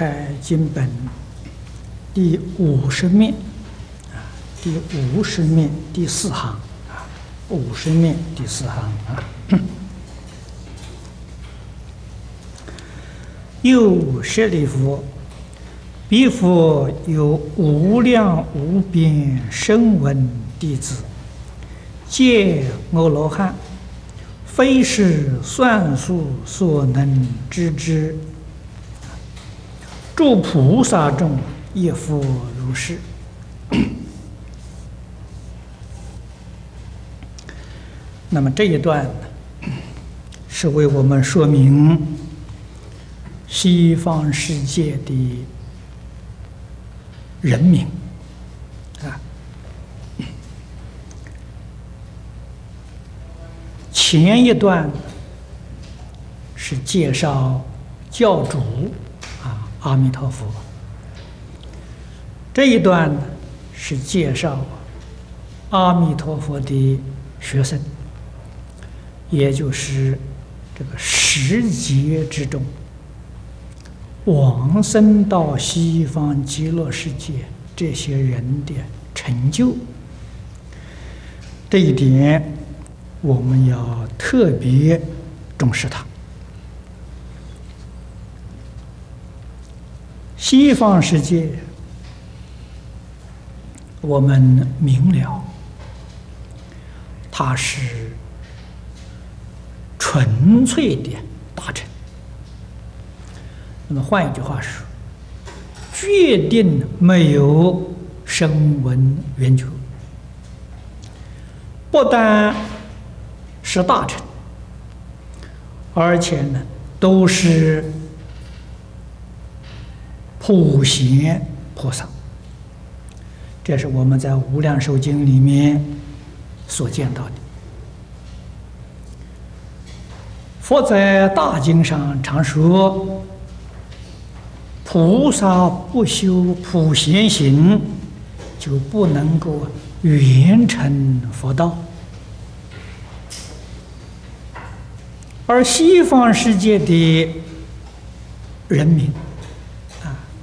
开经本第五十面啊，第五十面第四行啊，五十面第四行啊。又舍利弗，彼佛有无量无边声闻弟子，皆阿罗汉，非是算数所能知之。诸菩萨众亦复如是。那么这一段是为我们说明西方世界的人民啊。前一段是介绍教主，阿弥陀佛。这一段呢是介绍阿弥陀佛的学生。也就是这个十劫之中，往生到西方极乐世界这些人的成就，这一点我们要特别重视它。西方世界，我们明了，它是。纯粹的大臣。那么换一句话说，决定没有声闻缘觉，不但是大臣，而且呢都是普贤菩萨。这是我们在《无量寿经》里面所见到的。佛在大经上常说：“菩萨不修普贤行，就不能够圆成佛道。”而西方世界的人民，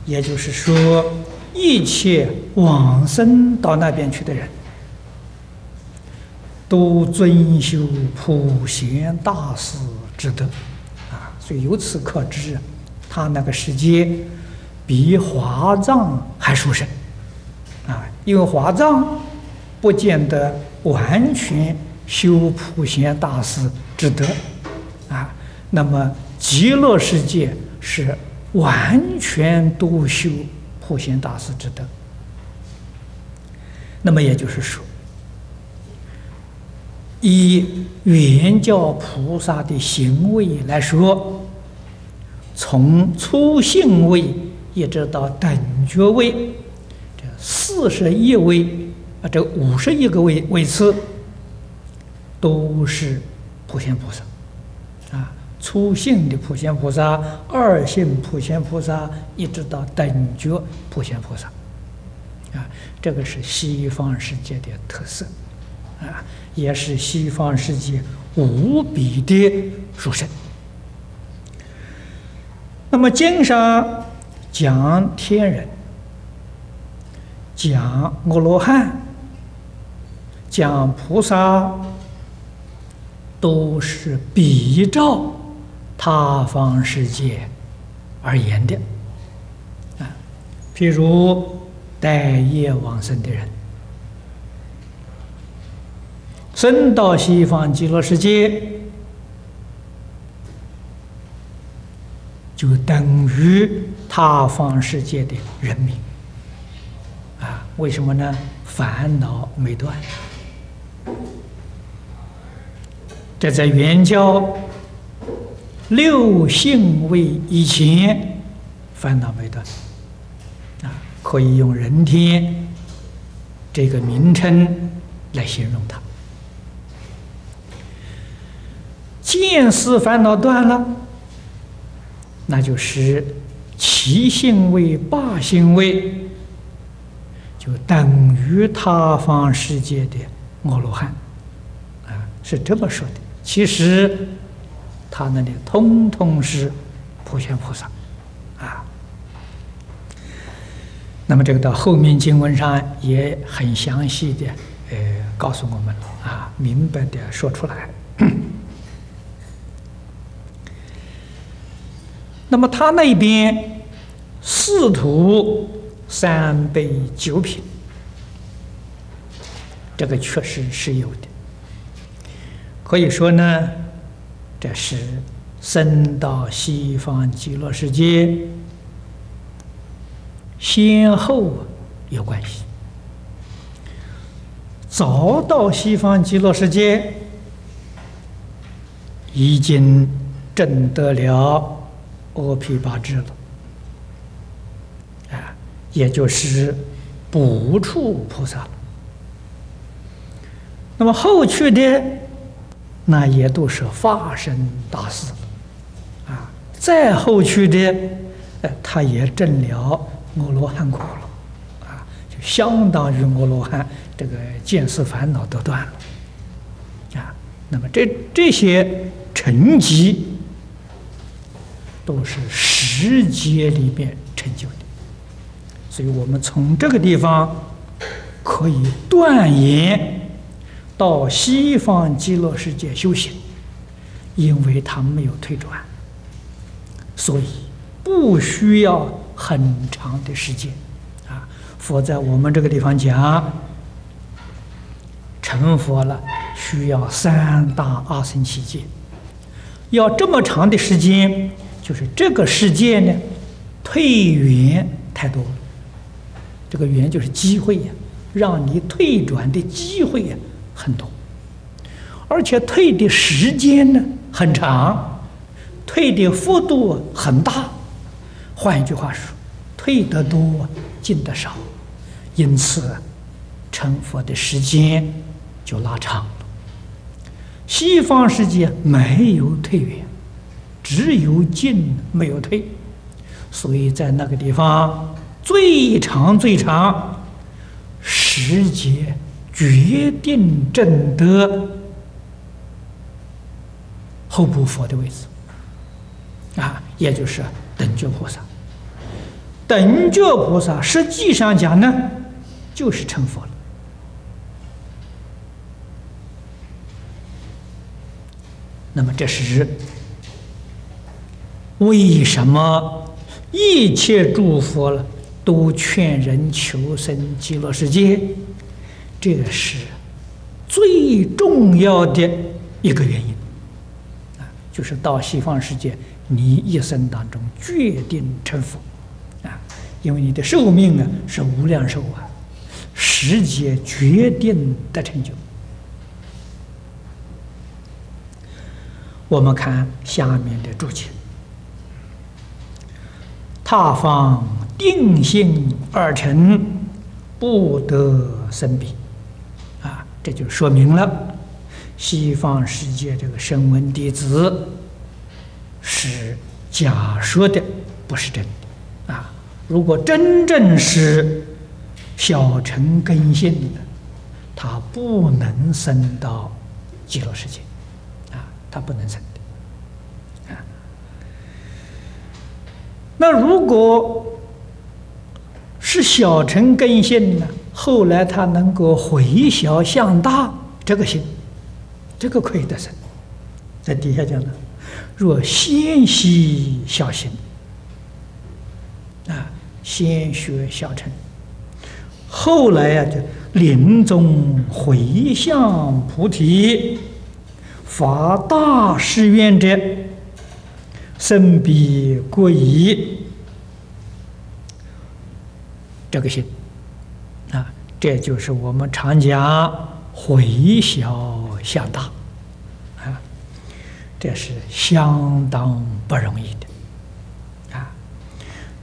也就是说，一切往生到那边去的人。都遵修普贤大士之德，啊，所以由此可知，他那个世界比华藏还殊胜，啊，因为华藏不见得完全修普贤大士之德，啊，那么极乐世界是完全都修普贤大士之德，那么也就是说。以圆教菩萨的行为来说，从初性位一直到等觉位，这四十一位啊，这五十一个位位次，都是普贤菩萨。初信的普贤菩萨，二信普贤菩萨，一直到等觉普贤菩萨啊，这个是西方世界的特色啊。也是西方世界无比的殊胜。那么经上讲天人，讲阿罗汉，讲菩萨，都是比照他方世界而言的。啊，譬如待业往生的人。生到西方极乐世界，就等于他方世界的人民啊？为什么呢？烦恼没断。这在原教六性位以前，烦恼没断啊，可以用人天这个名称来形容它。见思烦恼断了，那就是七性位、八性位，就等于他方世界的阿罗汉，啊，是这么说的。其实他那里通通是普贤菩萨，啊，那么这个到后面经文上也很详细的，呃，告诉我们了啊，明白的说出来。那么他那边四徒三杯九品，这个确实是有的。可以说呢，这是生到西方极乐世界先后有关系。早到西方极乐世界，已经证得了。阿毗跋致了，啊，也就是不处菩萨了。那么后去的，那也都是化身大士了，啊，再后去的，呃，他也证了阿罗汉果了，啊，就相当于阿罗汉，这个见思烦恼都断了，啊，那么这这些成绩。都是时节里面成就的，所以我们从这个地方可以断言，到西方极乐世界修行，因为他没有退转，所以不需要很长的时间啊。佛在我们这个地方讲，成佛了需要三大阿僧祇劫，要这么长的时间。就是这个世界呢，退缘太多。这个缘就是机会呀，让你退转的机会呀很多，而且退的时间呢很长，退的幅度很大。换一句话说，退得多，进得少，因此成佛的时间就拉长了。西方世界没有退远。只有进没有退，所以在那个地方最长最长时节决定正得后部佛的位置啊，也就是等觉菩萨。等觉菩萨实际上讲呢，就是成佛了。那么这是。为什么一切诸佛了都劝人求生极乐世界？这是最重要的一个原因啊！就是到西方世界，你一生当中决定成佛啊！因为你的寿命啊是无量寿啊，时节决定的成就。我们看下面的注解。他方定性而成，不得生彼。这就说明了西方世界这个声闻弟子是假说的，不是真的。啊，如果真正是小乘根性的，他不能生到极乐世界。啊，他不能生。那如果是小乘根性呢？后来他能够回小向大，这个心，这个可以得生。在底下讲的，若先习小行，啊，先学小乘，后来呀，就临终回向菩提，发大誓愿者。生彼过矣，这个心，这就是我们常讲回小向大啊，这是相当不容易的啊。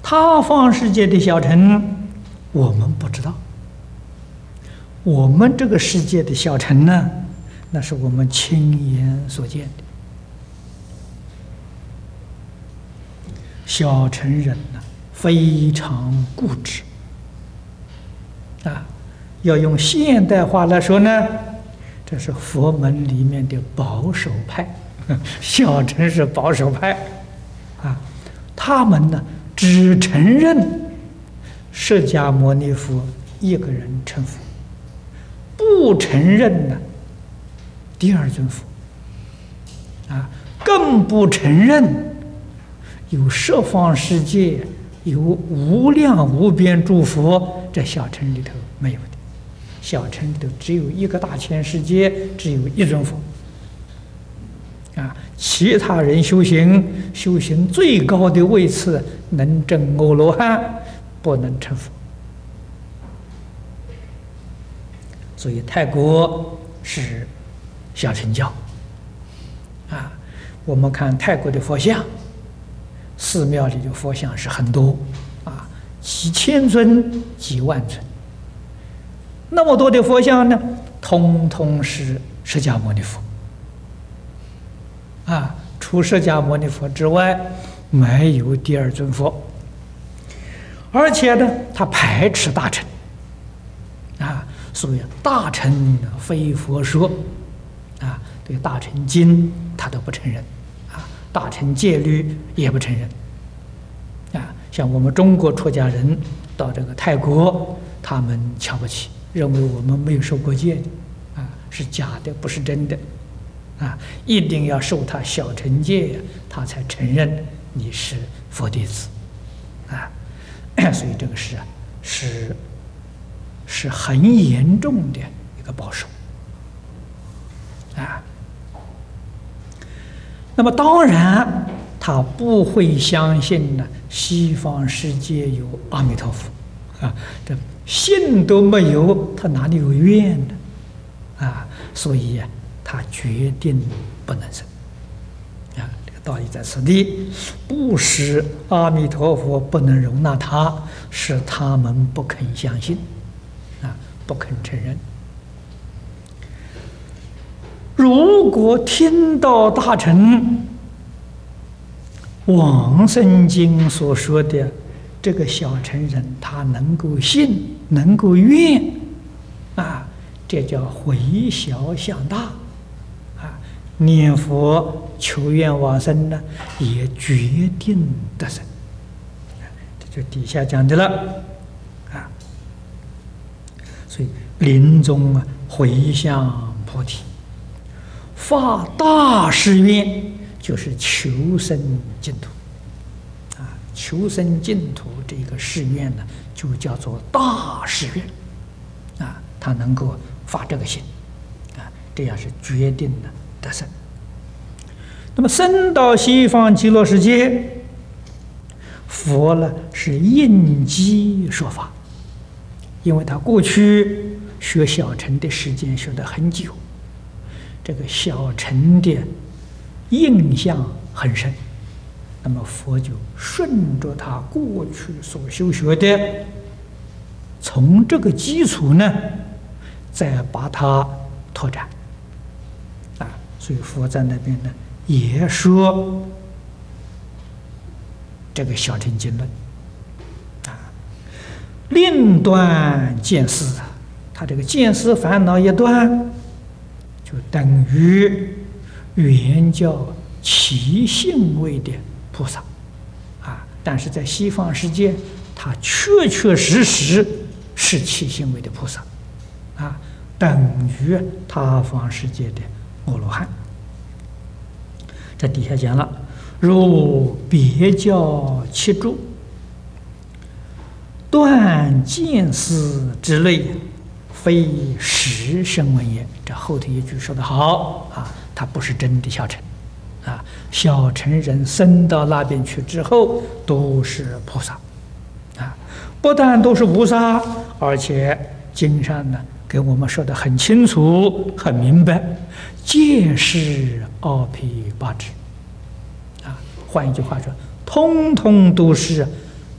他方世界的小乘，我们不知道；我们这个世界的小城呢，那是我们亲眼所见的。小城人呢，非常固执啊！要用现代话来说呢，这是佛门里面的保守派。小乘是保守派啊，他们呢只承认释迦牟尼佛一个人成佛，不承认呢第二尊佛，啊，更不承认有十方世界有无量无边诸佛，这小乘里头没有，小乘里头只有一个大千世界，只有一尊佛。啊，其他人修行，修行最高的位次能证阿罗汉，不能成佛。所以泰国是小乘教。啊，我们看泰国的佛像，寺庙里的佛像是很多，啊，几千尊、几万尊，那么多的佛像呢，通通是释迦牟尼佛。啊，除释迦牟尼佛之外，没有第二尊佛。而且呢，他排斥大乘，啊，所以大乘非佛说，啊，对大乘经他都不承认，啊，大乘戒律也不承认，啊，像我们中国出家人到这个泰国，他们瞧不起，认为我们没有受过戒，啊，是假的，不是真的。啊，一定要受他小乘戒，他才承认你是佛弟子，啊，所以这个事啊，是是很严重的一个保守，啊，那么当然他不会相信呢，西方世界有阿弥陀佛，啊，这信都没有，他哪里有愿呢？啊，所以呀。他决定不能生啊！这个道理在此地，不是阿弥陀佛不能容纳他，是他们不肯相信啊，不肯承认。如果听到大臣往生经所说的这个小乘人，他能够信，能够愿啊，这叫回小向大。啊念佛求愿往生呢，也决定得生。这就底下讲的了啊。所以临终啊，回向菩提，发大誓愿，就是求生净土。求生净土这个誓愿呢，就叫做大誓愿啊。他能够发这个心啊，这样是决定的。得生，那么生到西方极乐世界，佛呢是应机说法，因为他过去学小乘的时间学得很久，这个小乘的印象很深，那么佛就顺着他过去所修学的，从这个基础呢，再把它拓展。啊所以佛在那边呢，也说这个小乘经论啊，另断见思，他这个见思烦恼一断，就等于原教其性位的菩萨啊。但是在西方世界，他确确实实是其性位的菩萨啊，等于他方世界的。阿罗汉，在底下讲了，如别教七住断见思之类，非实声闻也。这后头一句说的好啊，他不是真的小乘，小乘人生到那边去之后都是菩萨啊，不但都是菩萨，而且经上呢。给我们说的很清楚、很明白，皆是二皮八支啊。换一句话说，通通都是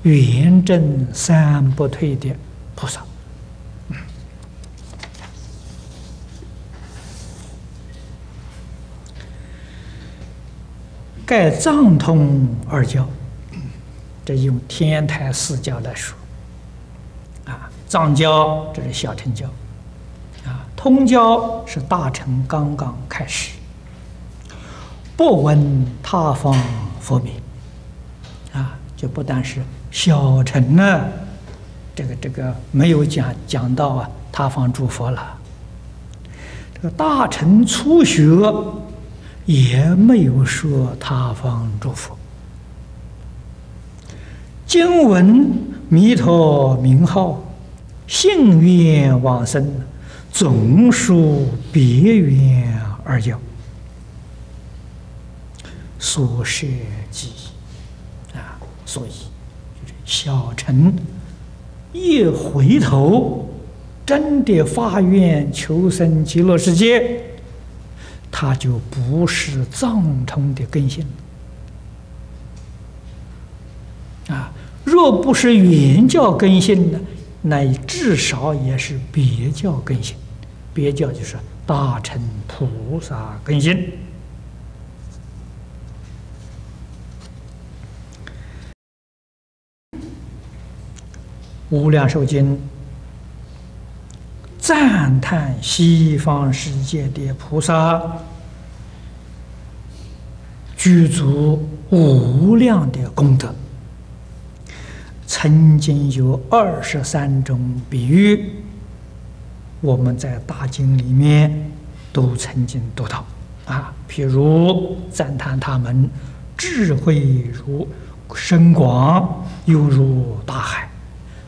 圆正三不退的菩萨。盖藏通二教，这用天台四教来说啊，藏教这是小乘教。啊通教是大乘刚刚开始，不闻他方佛名，啊，就不但是小乘呢，这个这个没有讲讲到啊，他方诸佛了。这个大乘初学也没有说他方诸佛。经文弥陀名号，信愿往生，总属别缘而教，所设记啊，所以小乘一回头，真的发愿求生极乐世界，他就不是藏通的根性啊。若不是原教根性的，那至少也是别教根性。别教就是大乘菩萨根性。无量寿经赞叹西方世界的菩萨具足无量的功德。曾经有二十三种比喻，我们在大经里面都曾经读到啊。譬如赞叹他们智慧如深广，犹如大海；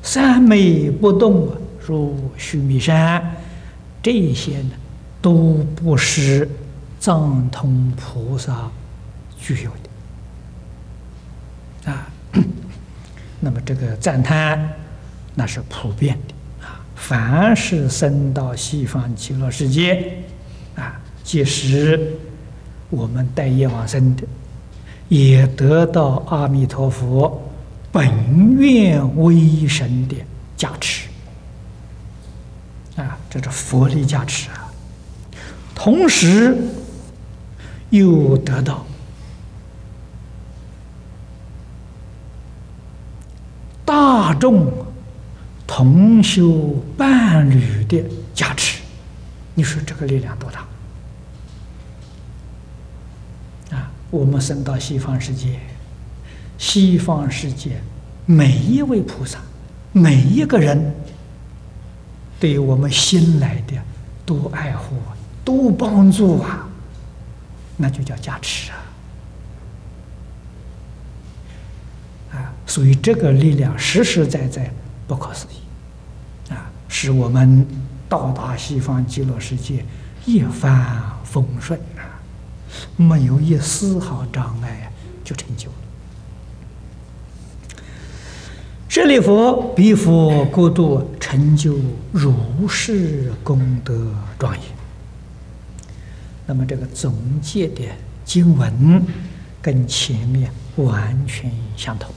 三昧不动，如须弥山。这些呢，都不是藏通菩萨具有的啊。那么这个赞叹，那是普遍的啊！凡是生到西方极乐世界，啊，即使我们待业往生的，也得到阿弥陀佛本愿威神的加持，啊，这是佛力加持啊！同时又得到。大众同修伴侣的加持，你说这个力量多大？啊，我们生到西方世界，西方世界每一位菩萨，每一个人，对于我们新来的多爱护、多帮助啊，那就叫加持啊。所以这个力量实实在在不可思议，啊，使我们到达西方极乐世界一帆风顺啊，没有一丝毫障碍就成就了。舍利弗彼佛国度成就如是功德庄严。那么这个总结的经文跟前面完全相同。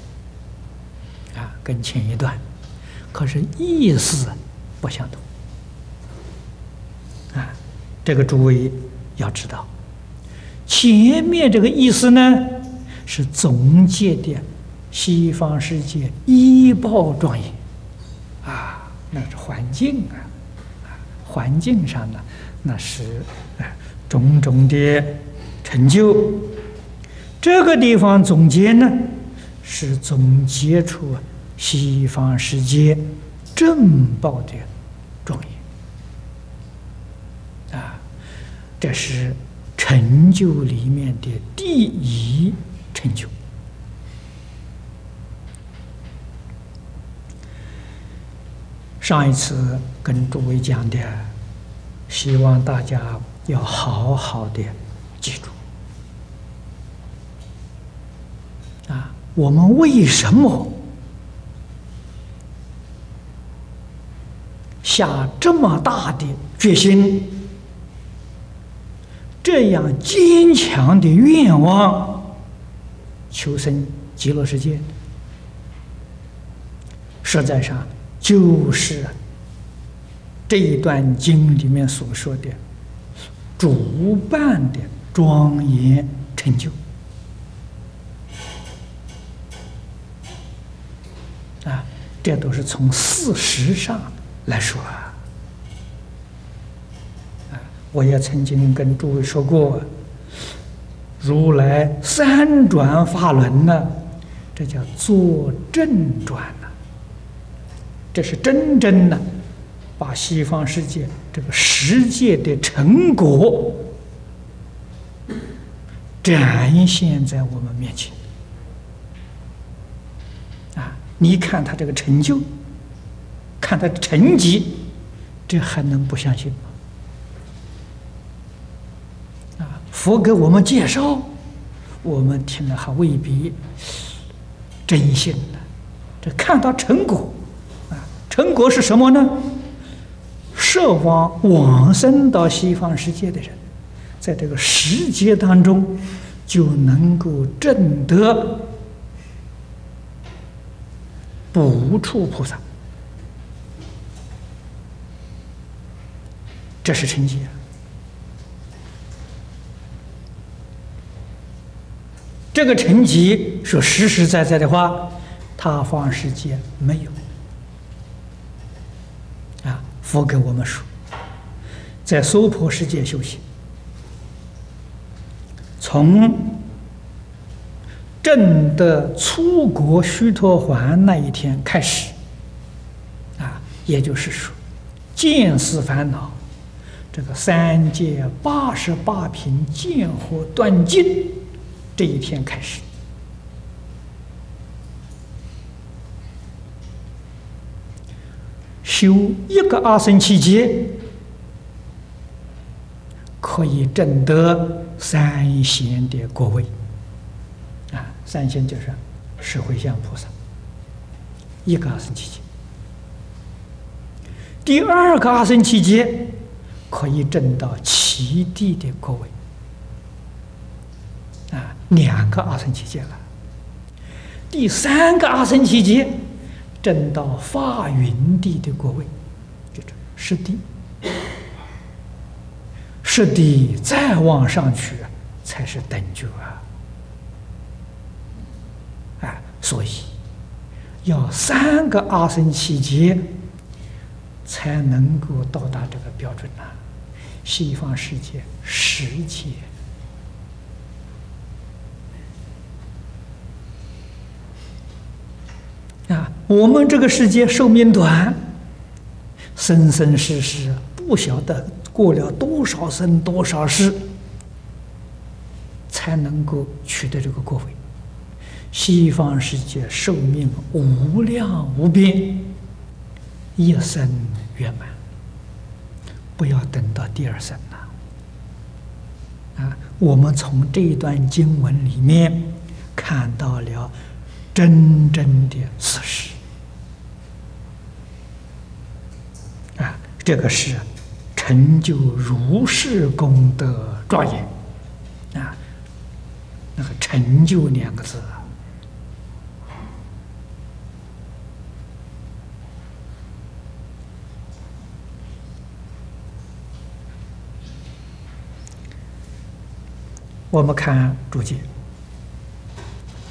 啊，跟前一段，可是意思不相同。啊，这个诸位要知道，前面这个意思呢，是总结的西方世界医报庄严，啊，那是环境啊，啊，环境上呢，那是种种的成就。这个地方总结呢？是总结出西方世界正报的庄严啊，这是成就里面的第一成就。上一次跟诸位讲的，希望大家要好好的记住。啊我们为什么下这么大的决心，这样坚强的愿望，求生极乐世界？实在上就是这一段经里面所说的主办的庄严成就啊。这都是从事实上来说啊！我也曾经跟诸位说过，如来三转法轮呢，这叫坐正转。这是真正的把西方世界这个世界的成果展现在我们面前。啊，你看他这个成就，看他的成绩，这还能不相信吗？啊，佛给我们介绍，我们听了还未必真心的。这看到成果，成果是什么呢？设往往生到西方世界的人，在这个时节当中就能够证得不处菩萨，这是成绩啊！这个成绩说实实在在的话。他方世界没有！佛给我们说，在娑婆世界修行，从正得出国须陀环那一天开始啊，也就是说，见思烦恼，这个三界八十八品见惑断尽这一天开始。修一个阿僧祇劫，可以证得三贤的果位。啊，三贤就是十回向菩萨，一个阿僧祇劫。第二个阿僧祇劫可以证到七地的果位。啊，两个阿僧祇劫了。第三个阿僧祇劫。证到发云地的果位，就这十地，十地再往上去才是等觉啊！啊，所以要三个阿僧祇劫才能够到达这个标准呐。西方世界十劫。啊，我们这个世界寿命短，生生世世不晓得过了多少生多少世，才能够取得这个果位。西方世界寿命无量无边，一生圆满，不要等到第二生了。啊，我们从这一段经文里面看到了。真正的事实啊，这个是成就如是功德庄严啊，那个“成就”两个字，我们看注解，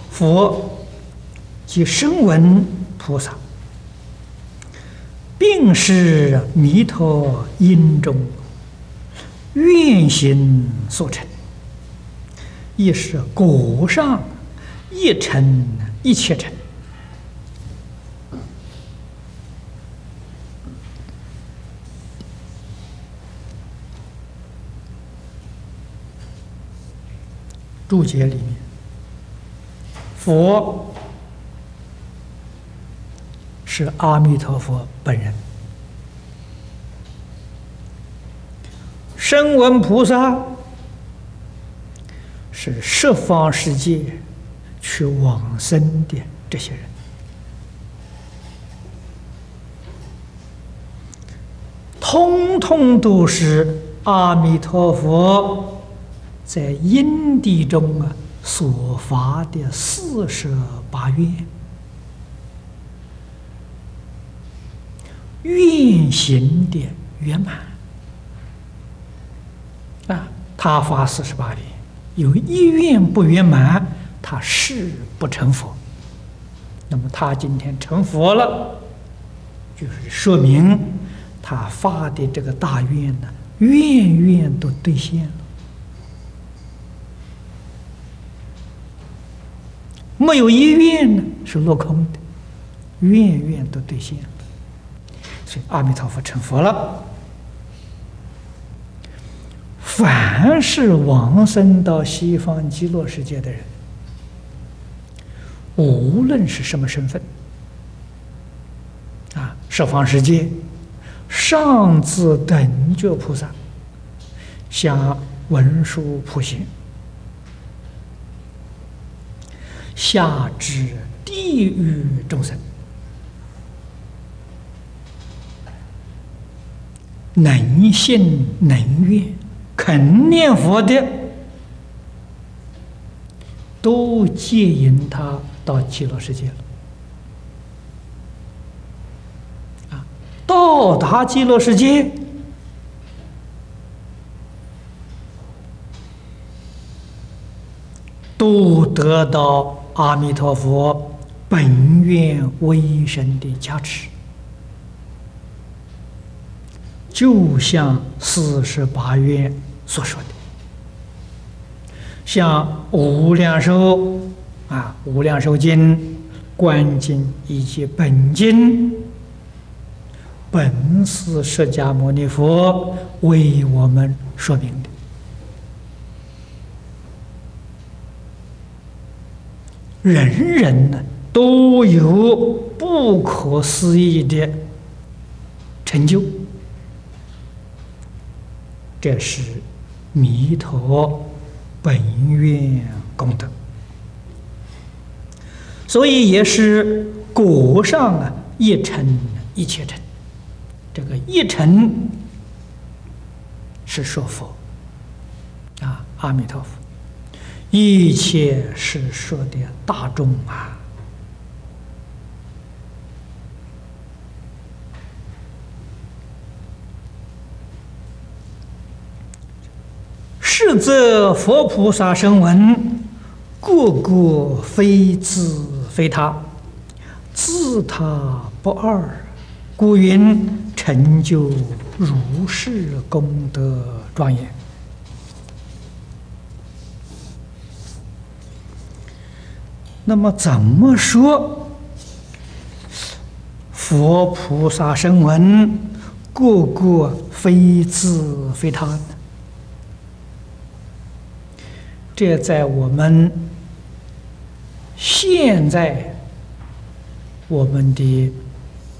佛。即声闻菩萨，并是弥陀因中愿行所成，亦是果上一成一切成。注解里面，佛。是阿弥陀佛本人，声闻菩萨是十方世界去往生的这些人，通通都是阿弥陀佛在因地中啊所发的四十八愿。愿行的圆满啊，他发四十八愿，有一愿不圆满，他誓不成佛。那么他今天成佛了，就是说明他发的这个大愿呢，愿愿都兑现了，没有一愿呢是落空的，愿愿都兑现了。所以阿弥陀佛成佛了。凡是往生到西方极乐世界的人，无论是什么身份，啊，十方世界上至等觉菩萨，下文殊普贤，下至地狱众生，能信能愿。肯念佛的，都接引他到极乐世界了。啊，到达极乐世界，都得到阿弥陀佛本愿威神的加持。就像四十八愿。所说的，像《无量寿》啊，《无量寿经》、《观经》以及本经，本是释迦牟尼佛为我们说明的。人人呢都有不可思议的成就，这是。弥陀本愿功德，所以也是果上啊一成一切成。这个一成是说佛啊，阿弥陀佛，一切是说的大众啊。是则佛菩萨声闻，个个非自非他，自他不二，故云成就如是功德庄严。那么怎么说？佛菩萨声闻，个个非自非他？这在我们现在我们的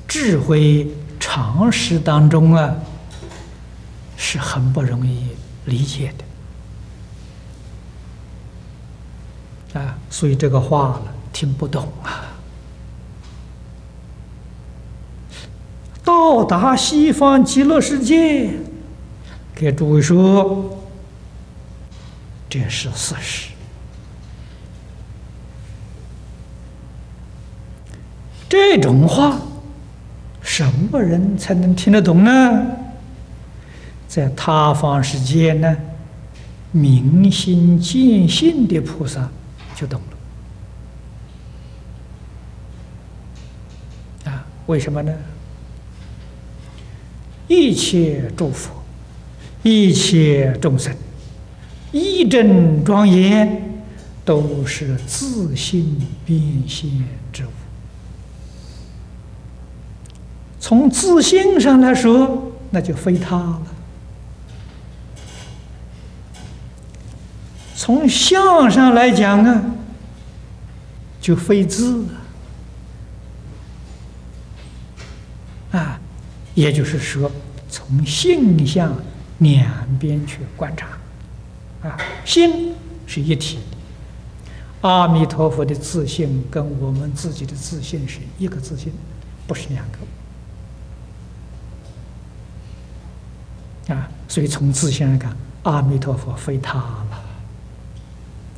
智慧常识当中啊，是很不容易理解的啊，所以这个话了听不懂啊。到达西方极乐世界，给诸位说。这是事实。这种话，什么人才能听得懂呢？在他方世界呢，明心见性的菩萨就懂了。啊，为什么呢？一切诸佛，一切众生。一真庄严，都是自性变现之物。从自性上来说，那就非他了；从相上来讲啊，就非自啊。也就是说，从性相两边去观察。啊，心是一体的。阿弥陀佛的自信跟我们自己的自信是一个自信，不是两个。啊，所以从自信来看，阿弥陀佛非他了。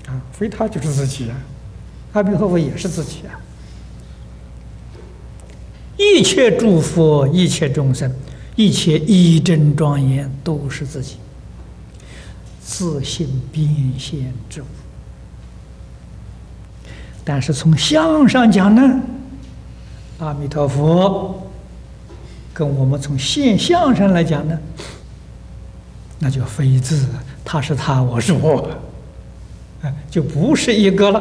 啊，非他就是自己啊，阿弥陀佛也是自己啊。一切诸佛、一切众生、一切一真庄严，都是自己。自性变现之物，但是从相上讲呢，阿弥陀佛跟我们从现象上来讲呢，那就非自，他是他，我是我，啊，就不是一个了。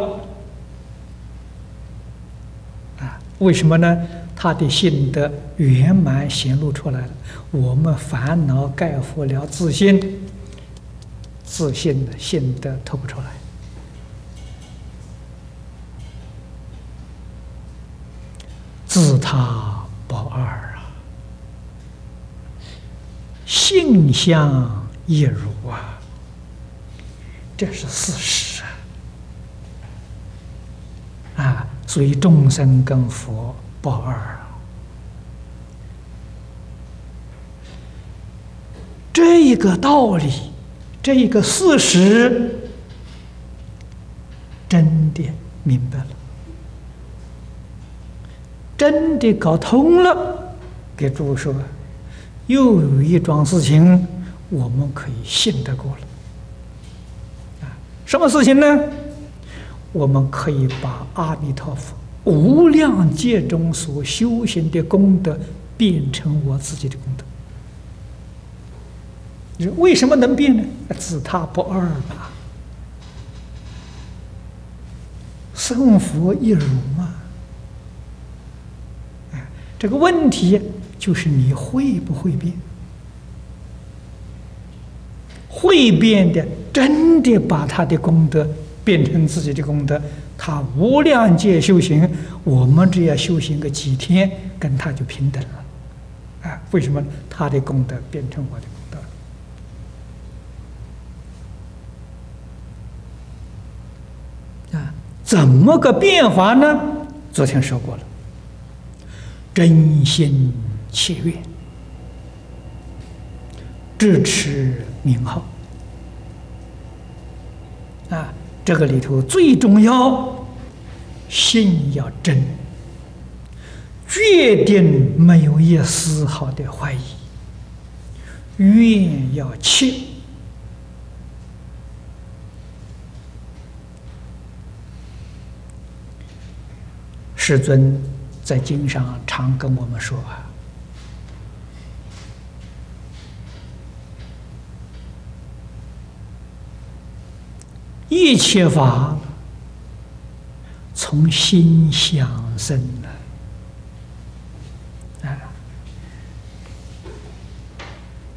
啊，为什么呢？他的心得圆满显露出来了，我们烦恼盖覆了自信，自信的心得透不出来，自他不二啊，性相一如啊，这是事实啊，啊，所以众生跟佛。不二啊！这个道理，这一个事实，真的明白了，真的搞通了。给诸位说，又有一桩事情，我们可以信得过了。啊，什么事情呢？我们可以把阿弥陀佛。无量界中所修行的功德，变成我自己的功德。为什么能变呢？自他不二吧，生佛一如嘛。这个问题就是你会不会变？会变的，真的把他的功德变成自己的功德。他无量界修行，我们只要修行个几天，跟他就平等了，啊？为什么他的功德变成我的功德？啊？怎么个变化呢？昨天说过了，真心切愿，支持名号，啊？这个里头最重要，心要真，决定没有一丝毫的怀疑，愿要切。世尊在经上常跟我们说啊。一切法从心想生的啊！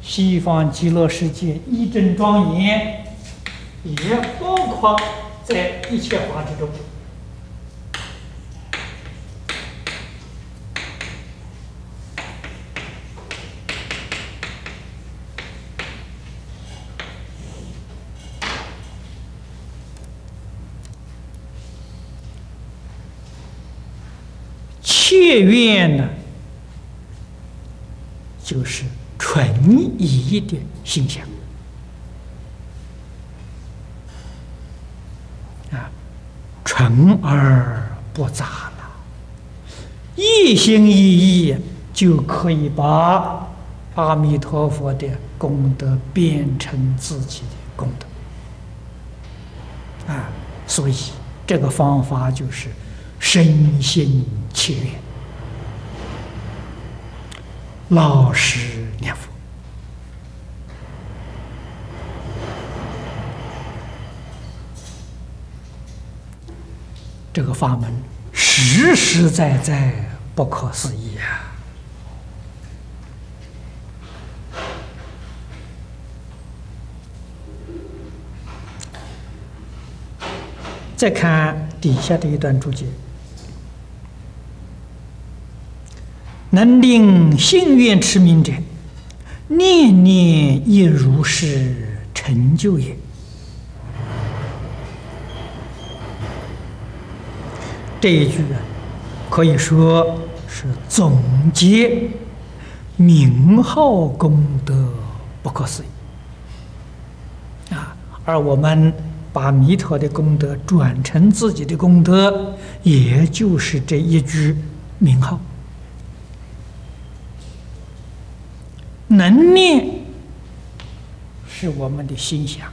西方极乐世界一真庄严，也包括在一切法之中。切愿呢，就是纯一的心想。啊，纯而不杂了，一心一意就可以把阿弥陀佛的功德变成自己的功德。啊，所以这个方法就是身心切愿。老实念佛，这个法门实实在在不可思议啊！再看底下的一段注解。能令信愿持名者，念念亦如是成就也。这一句啊，可以说是总结名号功德不可思议啊。而我们把弥陀的功德转成自己的功德，也就是这一句名号。能念是我们的心想，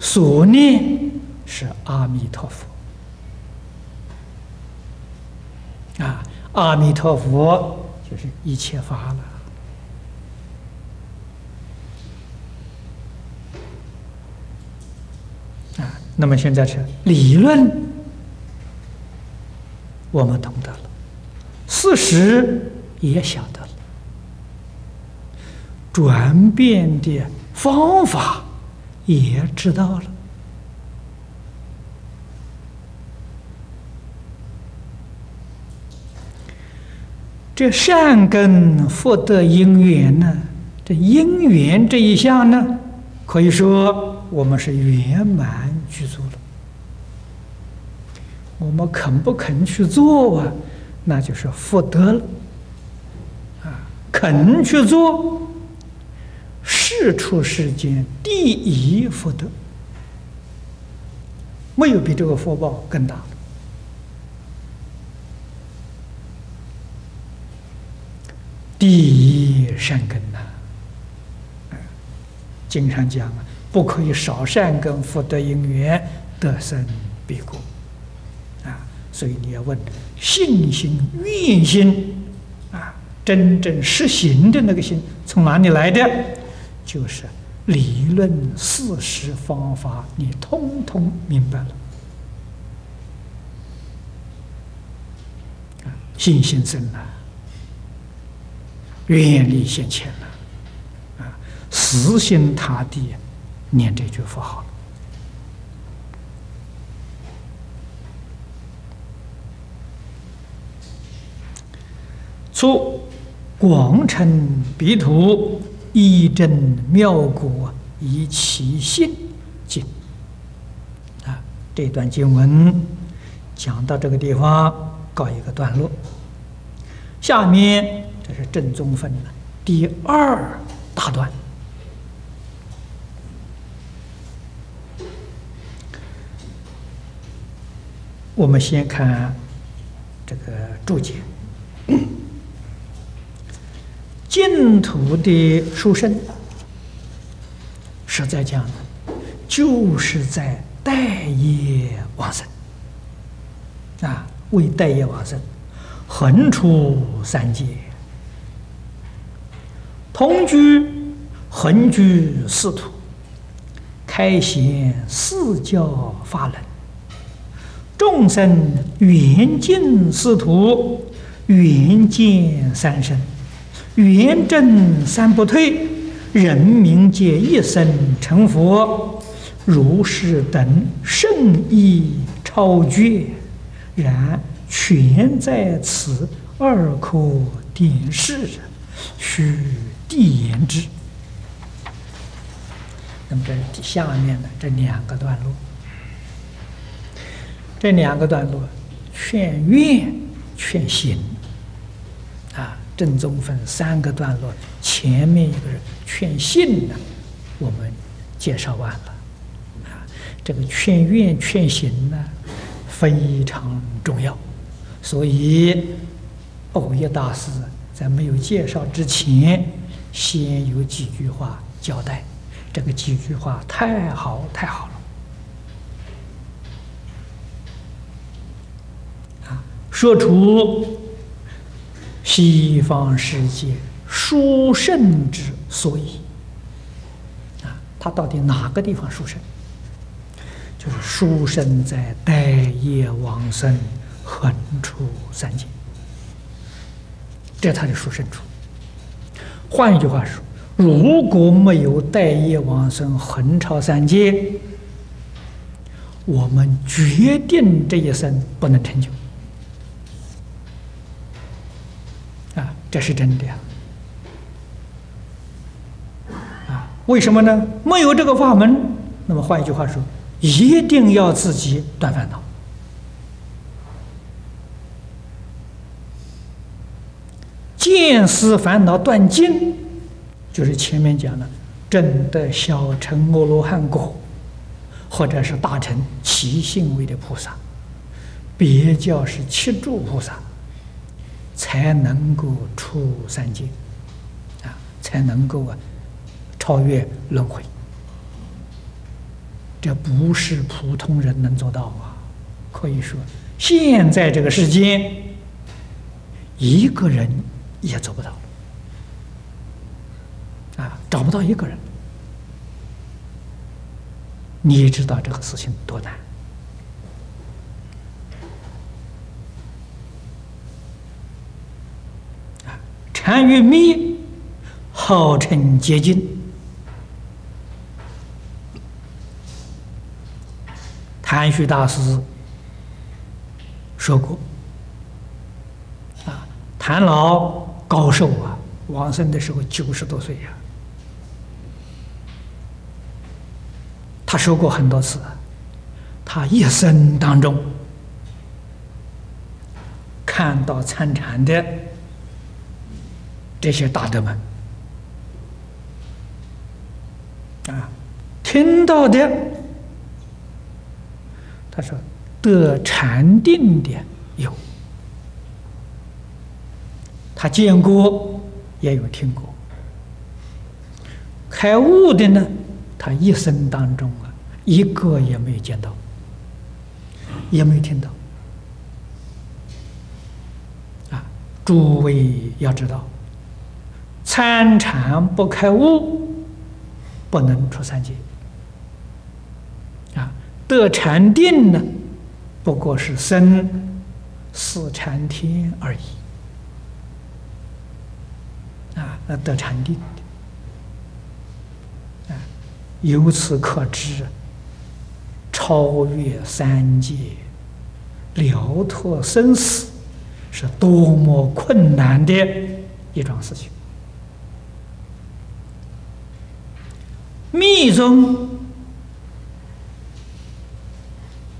所念是阿弥陀佛啊！阿弥陀佛就是一切法了啊！那么现在是理论，我们懂得了，事实也晓得，转变的方法也知道了。这善根福德因缘呢？这因缘这一项呢，可以说我们是圆满具足了。我们肯不肯去做啊？那就是福德了。啊，肯去做，是出世间第一福德，没有比这个福报更大的。第一善根呐，经常讲啊，不可以少善根福德因缘得生必果啊，所以你要问信心、愿心啊，真正实行的那个心从哪里来的？就是理论、事实、方法，你通通明白了啊，信心生了。愿力现前了，啊，死心塌地念这句佛号了。初广成彼土，一真妙果，以其性尽。啊，这段经文讲到这个地方，告一个段落。下面。这是正宗分的第二大段。我们先看这个注解：净土的书生，实在讲呢，就是在待业往生啊，为待业往生，横出三界。同居、横居四土，开显四教法轮，众生缘尽四土，缘见三生，缘正三不退，人民皆一生成佛，如是等圣意超绝，然全在此二可点示，须。地言之，那么这是下面的这两个段落，这两个段落劝愿劝行，正宗分三个段落，前面一个是劝信呢，我们介绍完了啊，这个劝愿劝行呢非常重要，所以欧耶大师在没有介绍之前。先有几句话交代，这个几句话太好太好了啊！说出西方世界殊胜之所以啊，他到底哪个地方殊胜？就是殊胜在待业往生，横出三界，这他的殊胜处。换一句话说，如果没有待业往生、横超三界，我们决定这一生不能成就。啊，这是真的呀！啊，为什么呢？没有这个法门，那么换一句话说，一定要自己断烦恼。见思烦恼断尽，就是前面讲的证得小乘阿罗汉果，或者是大乘其性位的菩萨，别叫是七柱菩萨，才能够出三界，啊，才能够啊超越轮回。这不是普通人能做到啊！可以说，现在这个世间，一个人。也做不到，啊，找不到一个人，你知道这个事情多难禅与密，号称接近。谭旭大师说过：“啊，谭老高寿啊，往生的时候九十多岁呀。他说过很多次，他一生当中看到参禅的这些大德们，啊，听到的。”他说：“得禅定的有，他见过，也有听过。开悟的呢，他一生当中啊，一个也没有见到，也没有听到。啊，诸位要知道，参禅不开悟，不能出三界啊。”得禅定呢，不过是生四禅天而已。啊，那得禅定啊，由此可知，超越三界、了脱生死，是多么困难的一桩事情。密宗。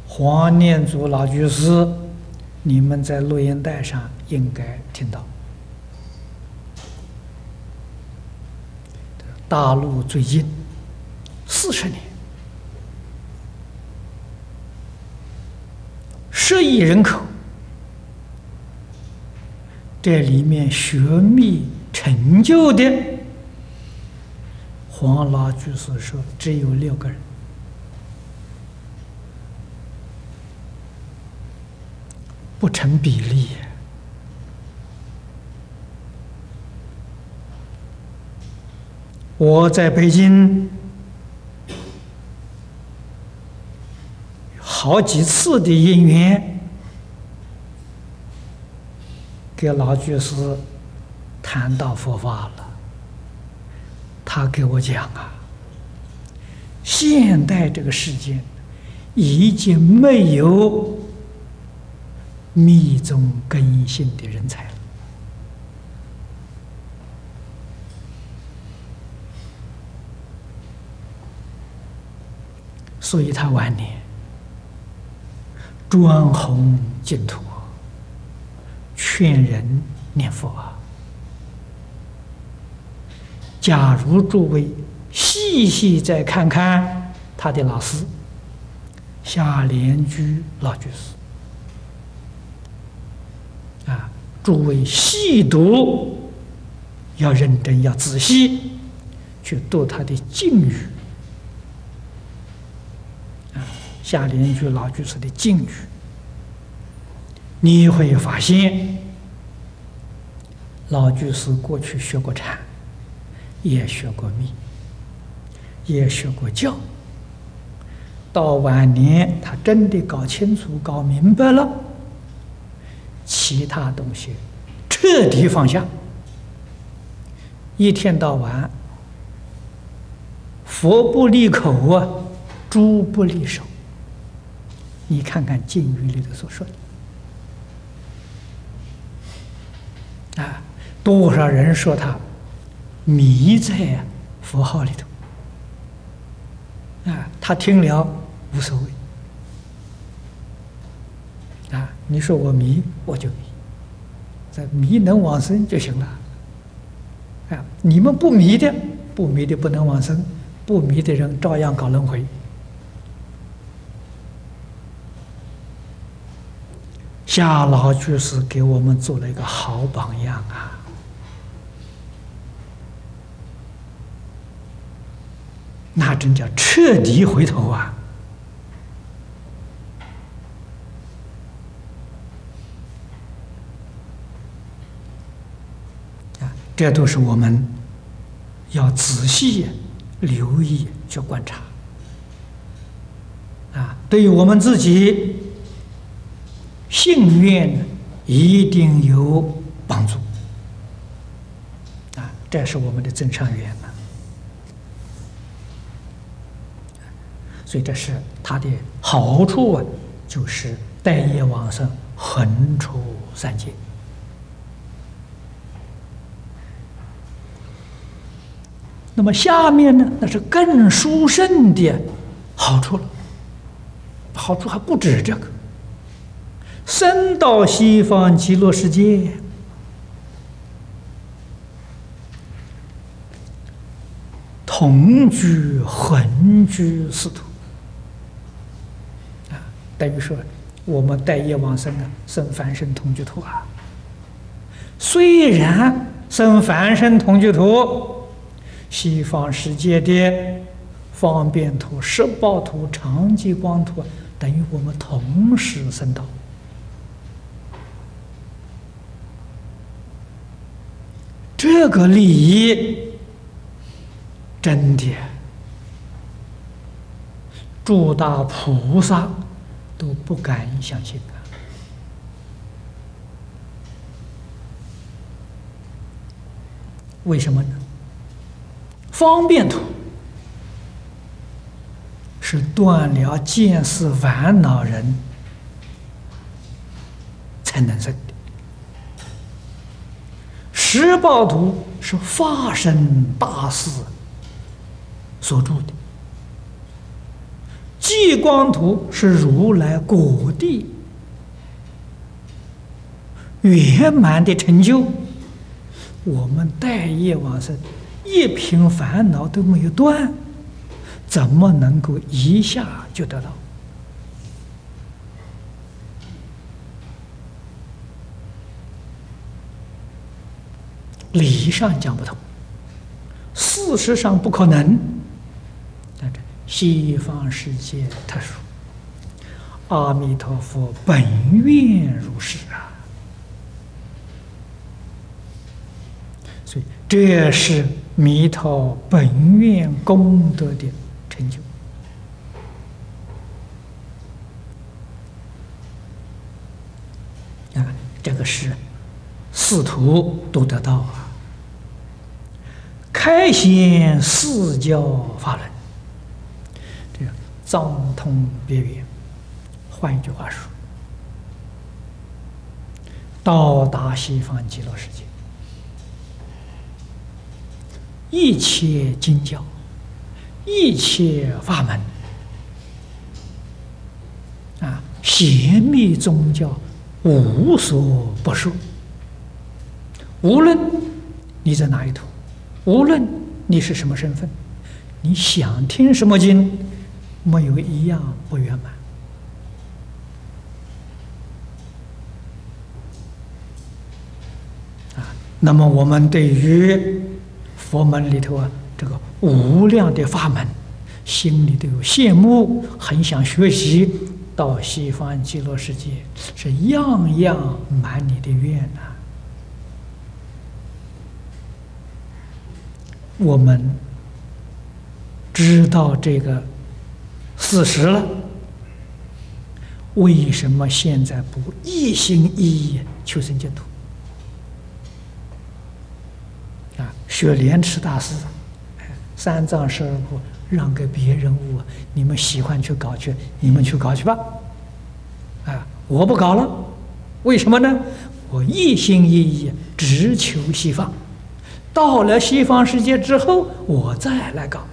黄念祖老居士，你们在录音带上应该听到。大陆最近四十年，十亿人口，这里面学密成就的，黄老居士说只有六个人。不成比例。我在北京好几次的因缘，给老居士谈到佛法了。他给我讲啊，现代这个世界已经没有。密宗根性的人才了所以他晚年专弘净土，劝人念佛啊。假如诸位细细再看看他的老师夏莲居老居士。诸位细读，要认真，要仔细去读他的境语。啊，下联句老居士的境语，你会发现，老居士过去学过禅，也学过密，也学过教，到晚年他真的搞清楚、搞明白了。其他东西彻底放下，一天到晚，佛不离口啊，猪不离手。你看看禁语里头所说的啊，多少人说他迷在佛号里头啊，他听了无所谓。啊！你说我迷，我就迷，这迷能往生就行了。啊！你们不迷的，不迷的不能往生，不迷的人照样搞轮回。夏老居士给我们做了一个好榜样啊！那真叫彻底回头啊！这都是我们要仔细留意去观察。啊，对于我们自己信愿一定有帮助。啊这是我们的增上缘呐。所以这是它的好处啊，就是待业往生，横出三界。那么下面呢，那是更殊胜的好处了。好处还不止这个，生到西方极乐世界，同居横居四土啊，等于说我们待业往生啊，生凡生同居土啊。虽然生凡生同居土。西方世界的方便图、十报图、长吉光图，等于我们同时生到。这个利益真的，诸大菩萨都不敢相信啊！为什么呢？方便图是断了见思烦恼人才能生的，十报图是化身大事所著的，极光图是如来果地圆满的成就，我们待业往生。一品烦恼都没有断，怎么能够一下就得到？理上讲不通，事实上不可能。西方世界特殊，阿弥陀佛本愿如是啊，所以这是。弥陀本愿功德的成就啊，这个是四徒都得到啊。开显四教法轮，这个藏通别圆。换一句话说，到达西方极乐世界。一切经教，一切法门，啊，邪密宗教无所不受。无论你在哪一头，无论你是什么身份，你想听什么经，没有一样不圆满。啊，那么我们对于。佛门里头啊，这个无量的法门，心里都有羡慕，很想学习。到西方极乐世界，是样样满你的愿呐。我们知道这个事实了，为什么现在不一心一意求生净土？学莲池大师，三藏十二部让给别人悟，你们喜欢去搞去，你们去搞去吧。啊，我不搞了，为什么呢？我一心一意只求西方，到了西方世界之后，我再来搞。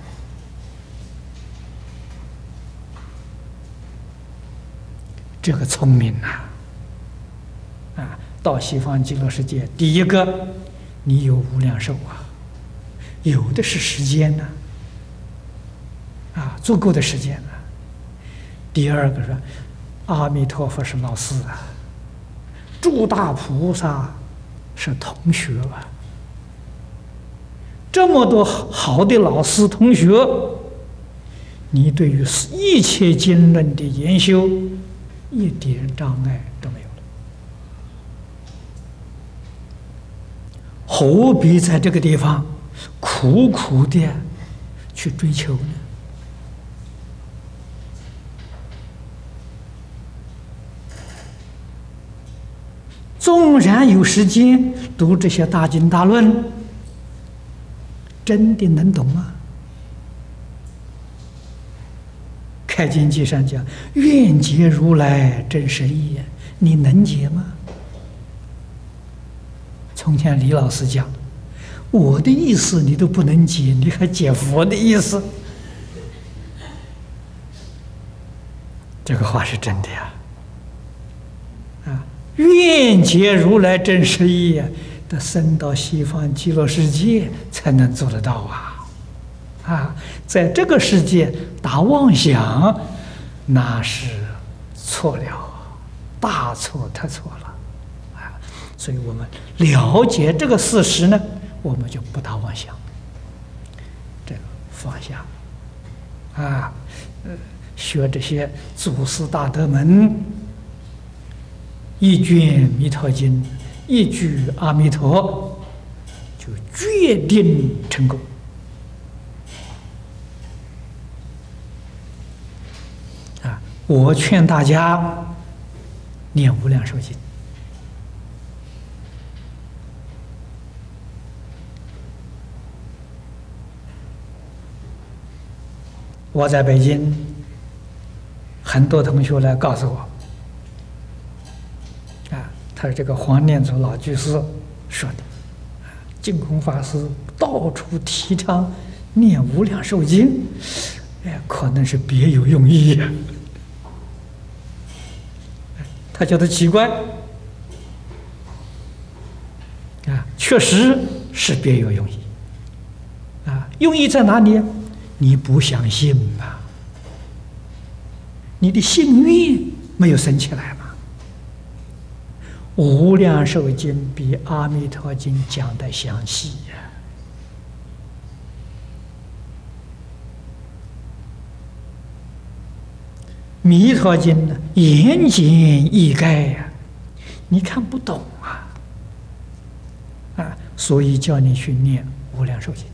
这个聪明呐！啊，到西方极乐世界，第一个，你有无量寿啊。有的是时间呢，啊，足够的时间呢。第二个是，阿弥陀佛是老师啊，诸大菩萨是同学啊，这么多好的老师同学，你对于一切经论的研修一点障碍都没有了，何必在这个地方？苦苦的去追求呢？纵然有时间读这些大经大论，真的能懂吗？开经记上讲：“愿解如来真实义。”你能解吗？从前李老师讲，我的意思你都不能解，你还解佛的意思？这个话是真的呀！啊，愿解如来真实义呀，得升到西方极乐世界才能做得到啊！啊，在这个世界打妄想，那是错了，大错特错了啊！所以我们了解这个事实呢，我们就不打妄想，这个放下啊，呃。学这些祖师大德们，一卷《弥陀经》，一句阿弥陀，就决定成功。我劝大家念《无量寿经》。我在北京。很多同学来告诉我，啊，他说这个黄念祖老居士说的，净空法师到处提倡念无量寿经，哎，可能是别有用意呀。他觉得奇怪，啊，确实是别有用意，啊，用意在哪里？你不相信吧？你的信愿没有升起来吗？无量寿经比阿弥陀经讲的详细弥陀经呢言简意赅呀，你看不懂啊，啊，所以叫你去念无量寿经，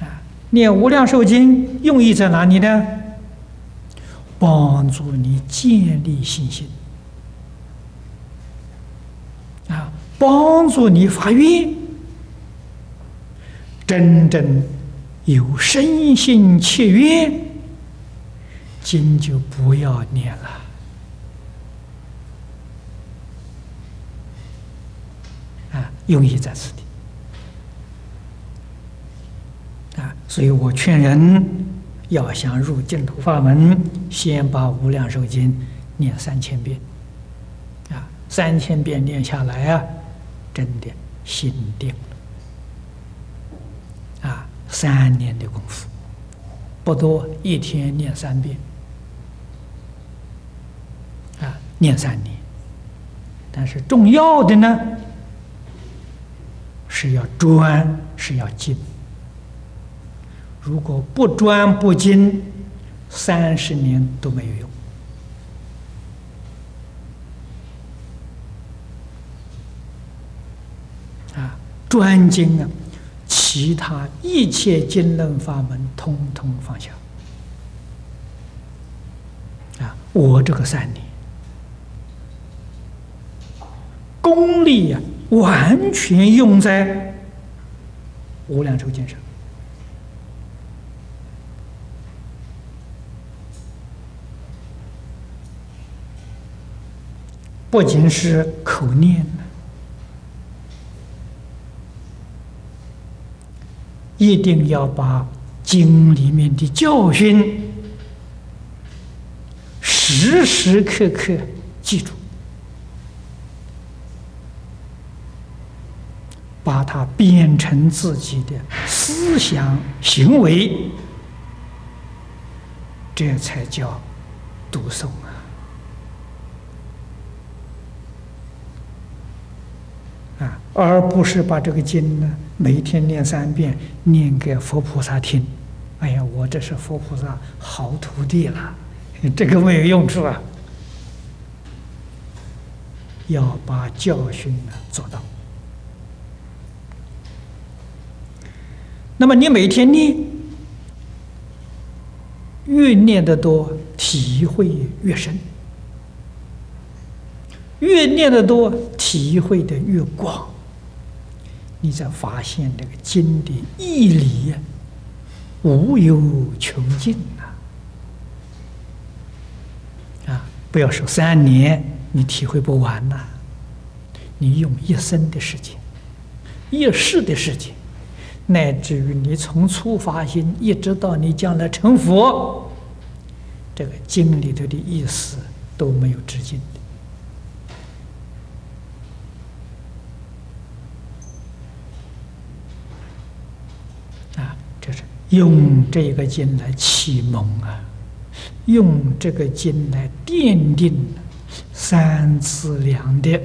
啊，念无量寿经用意在哪里呢？帮助你建立信心。啊，帮助你发愿，真正有身心切愿，经就不要念了。啊，用意在此地。啊，所以我劝人。要想入净土法门，先把《无量寿经》念三千遍，啊，三千遍念下来啊，真的心定了，啊，三年的功夫不多，一天念三遍，啊，念三年，但是重要的呢，是要专，是要精。如果不专不精，三十年都没有用。啊，专精啊，其他一切经论法门通通放下。啊，我这个三年功力呀，完全用在无量寿经上。不仅是口念，一定要把经里面的教训时时刻刻记住，把它变成自己的思想行为，这才叫读诵啊。而不是把这个经呢，每天念三遍，念给佛菩萨听。哎呀，我这是佛菩萨好徒弟了，这个没有用处啊！要把教训呢做到。那么你每天念，越念得多，体会越深；越念得多，体会的越广。你才发现这个经的义理无有穷尽呐！啊，不要说三年，你体会不完呐，你用一生的时间、一世的时间，乃至于你从初发心一直到你将来成佛，这个经里头的意思都没有止境。用这个经来启蒙啊，用这个经来奠定三资粮的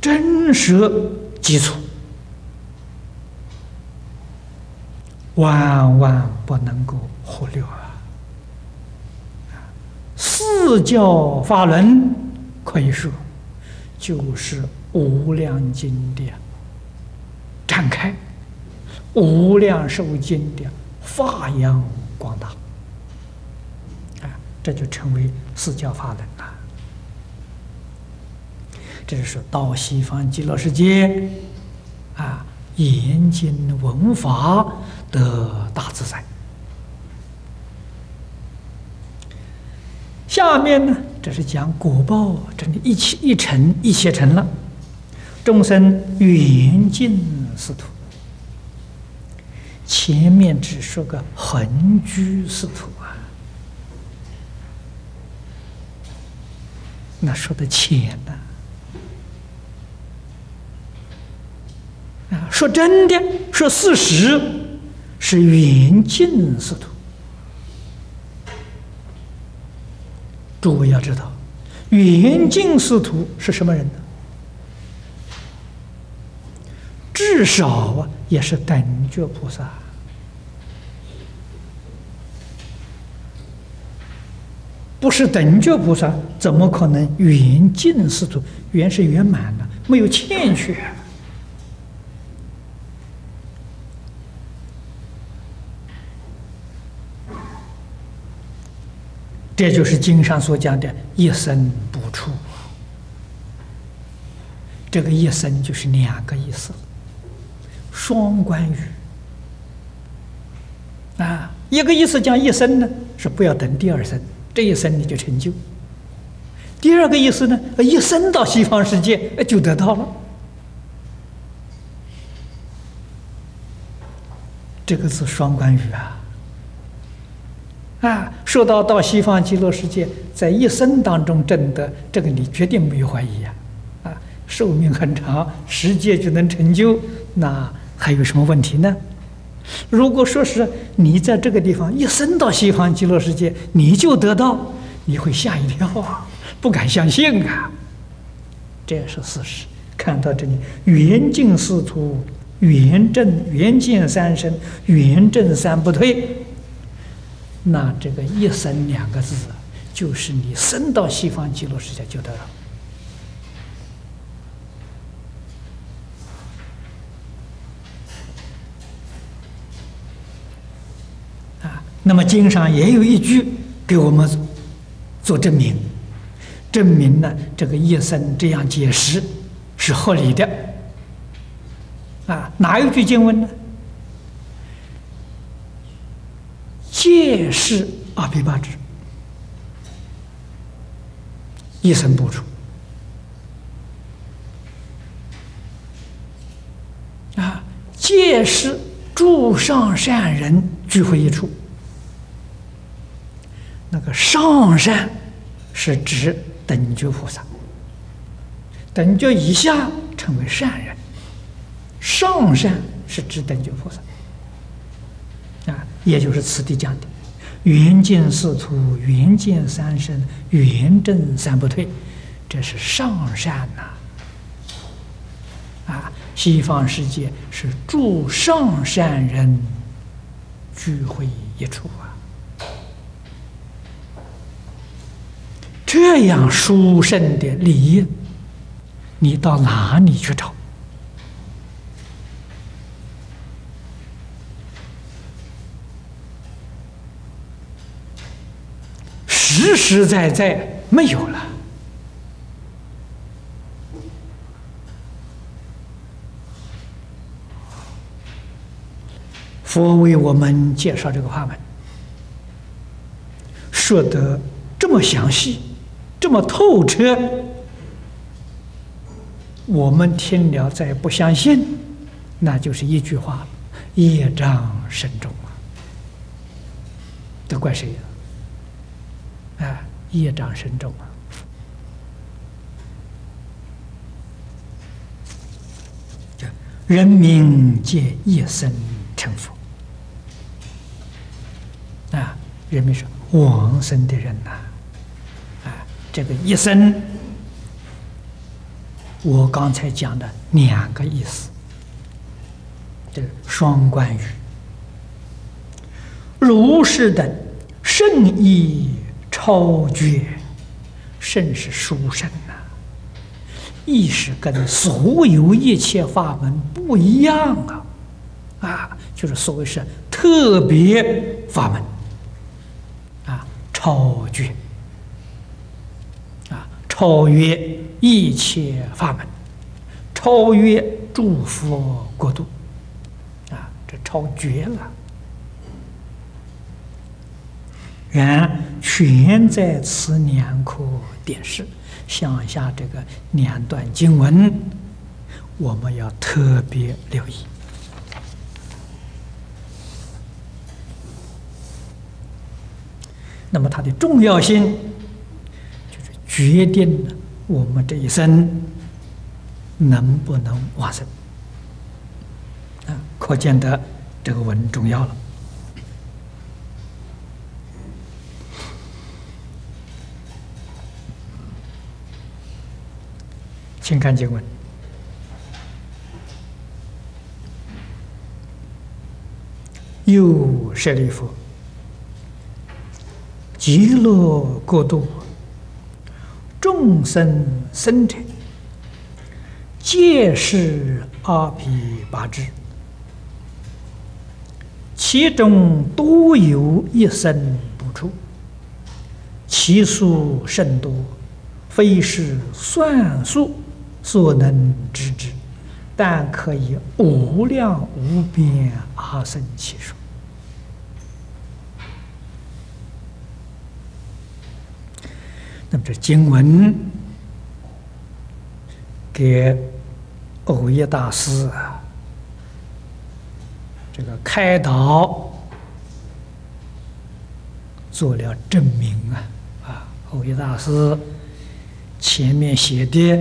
真实基础，万万不能够忽略啊！四教法轮可以说就是无量经的展开，无量寿经的。发扬光大，啊，这就成为四教法轮了。这是说到西方极乐世界，啊，严经文法得大自在。下面呢，这是讲果报，真的，一起一成一切成了，众生缘尽是土。前面只说个恒居是土啊，那说的浅呢？啊，说真的，说事实，是远近是土。诸位要知道，远近是土是什么人呢？至少啊，也是等觉菩萨。不是等觉菩萨，怎么可能圆净是土？圆是圆满的，没有欠缺。这就是经上所讲的“一生不出”。这个“一生”就是两个意思，双关语。啊，一个意思讲一生呢，是不要等第二生。这一生你就成就。第二个意思呢，一生到西方世界就得到了。这个是双关语啊！啊，说到到西方极乐世界，在一生当中证得，这个你绝对没有怀疑呀！啊，寿命很长，世界就能成就，那还有什么问题呢？如果说是你在这个地方一生到西方极乐世界，你就得到，你会吓一跳啊，不敢相信啊。这也是事实。看到这里，圆净四土，圆正圆净三生，圆正三不退，那这个一生两个字，就是你生到西方极乐世界就得了。啊那么经上也有一句给我们做证明，证明呢这个一生这样解释是合理的。啊，哪一句经文呢？戒是阿毗八支，一生不出。啊，戒是诸上善人聚会一处。那个上善是指等觉菩萨，等觉以下称为善人，上善是指等觉菩萨，也就是此地讲的圆见四土、圆见三生、圆正三不退，这是上善呐，啊，西方世界是诸上善人聚会一处啊。这样殊胜的利益，你到哪里去找？实实在在没有了。佛为我们介绍这个法门，说得这么详细，这么透彻，我们听了再不相信，那就是一句话：业障深重啊！都怪谁呀？业障深重啊！人民皆一生成佛啊！人民说往生的人呐，啊，这个一生，我刚才讲的两个意思，这双关语。如是等圣意超绝，甚是殊胜呐！意识跟所有一切法门不一样啊，啊，就是所谓是特别法门，啊，超绝，啊，超越一切法门，超越诸佛国度，啊，这超绝了，然全在此两颗点示。向下这个两段经文，我们要特别留意。那么它的重要性，就是决定了我们这一生能不能往生。啊，可见得这个文重要了。请看经文：又舍利弗，极乐国度众生生者，皆是阿毗跋致，其中多有一生不出，其数甚多，非是算数。所能知之，但可以无量无边阿僧祇数。那么这经文给欧耶大师这个开导做了证明啊啊！欧耶大师前面写的。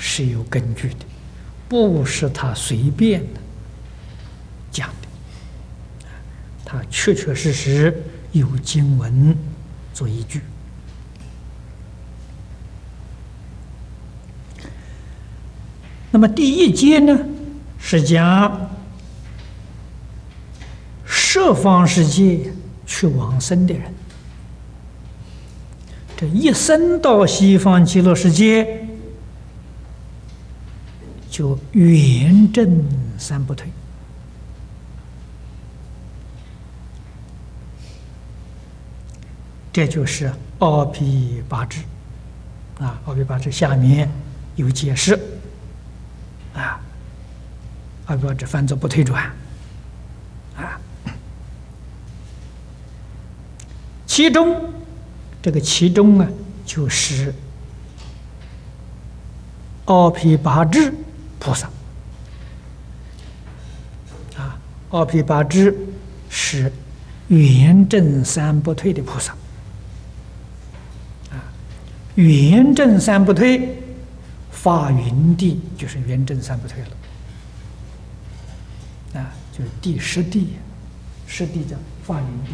是有根据的，不是他随便的讲的，他确确实实有经文做依据。那么第一节呢，是讲设方世界去往生的人，这一生到西方极乐世界。就圆正三不退，这就是二毗八支啊。二毗八支下面有解释啊。二毗八支翻作不退转啊。其中这个其中啊，就是二毗八支。菩萨。啊，二毗八支是圆正三不退的菩萨。啊，圆正三不退发云地就是圆正三不退了。啊，就是第十地，十地叫发云地。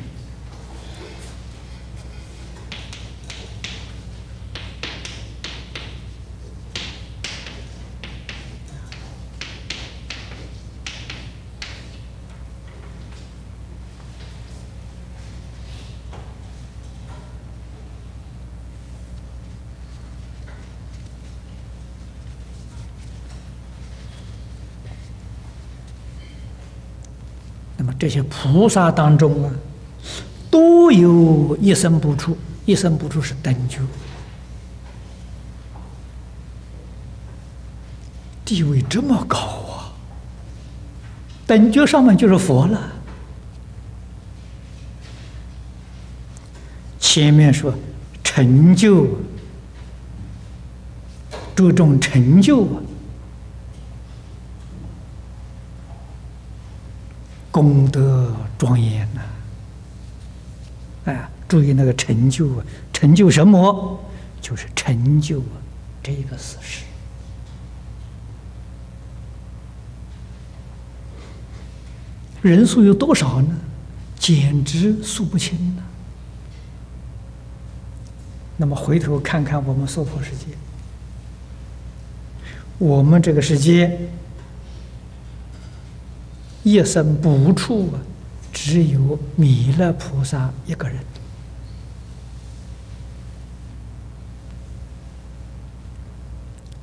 这些菩萨当中啊，都有一生不出，一生不出是等觉，地位这么高啊！等觉上面就是佛了。前面说成就，注重成就啊，功德庄严呐！哎，注意那个成就啊，成就什么？就是成就啊这个事实。人数有多少呢？简直数不清了。那么回头看看我们娑婆世界，我们这个世界一生不处啊，只有弥勒菩萨一个人。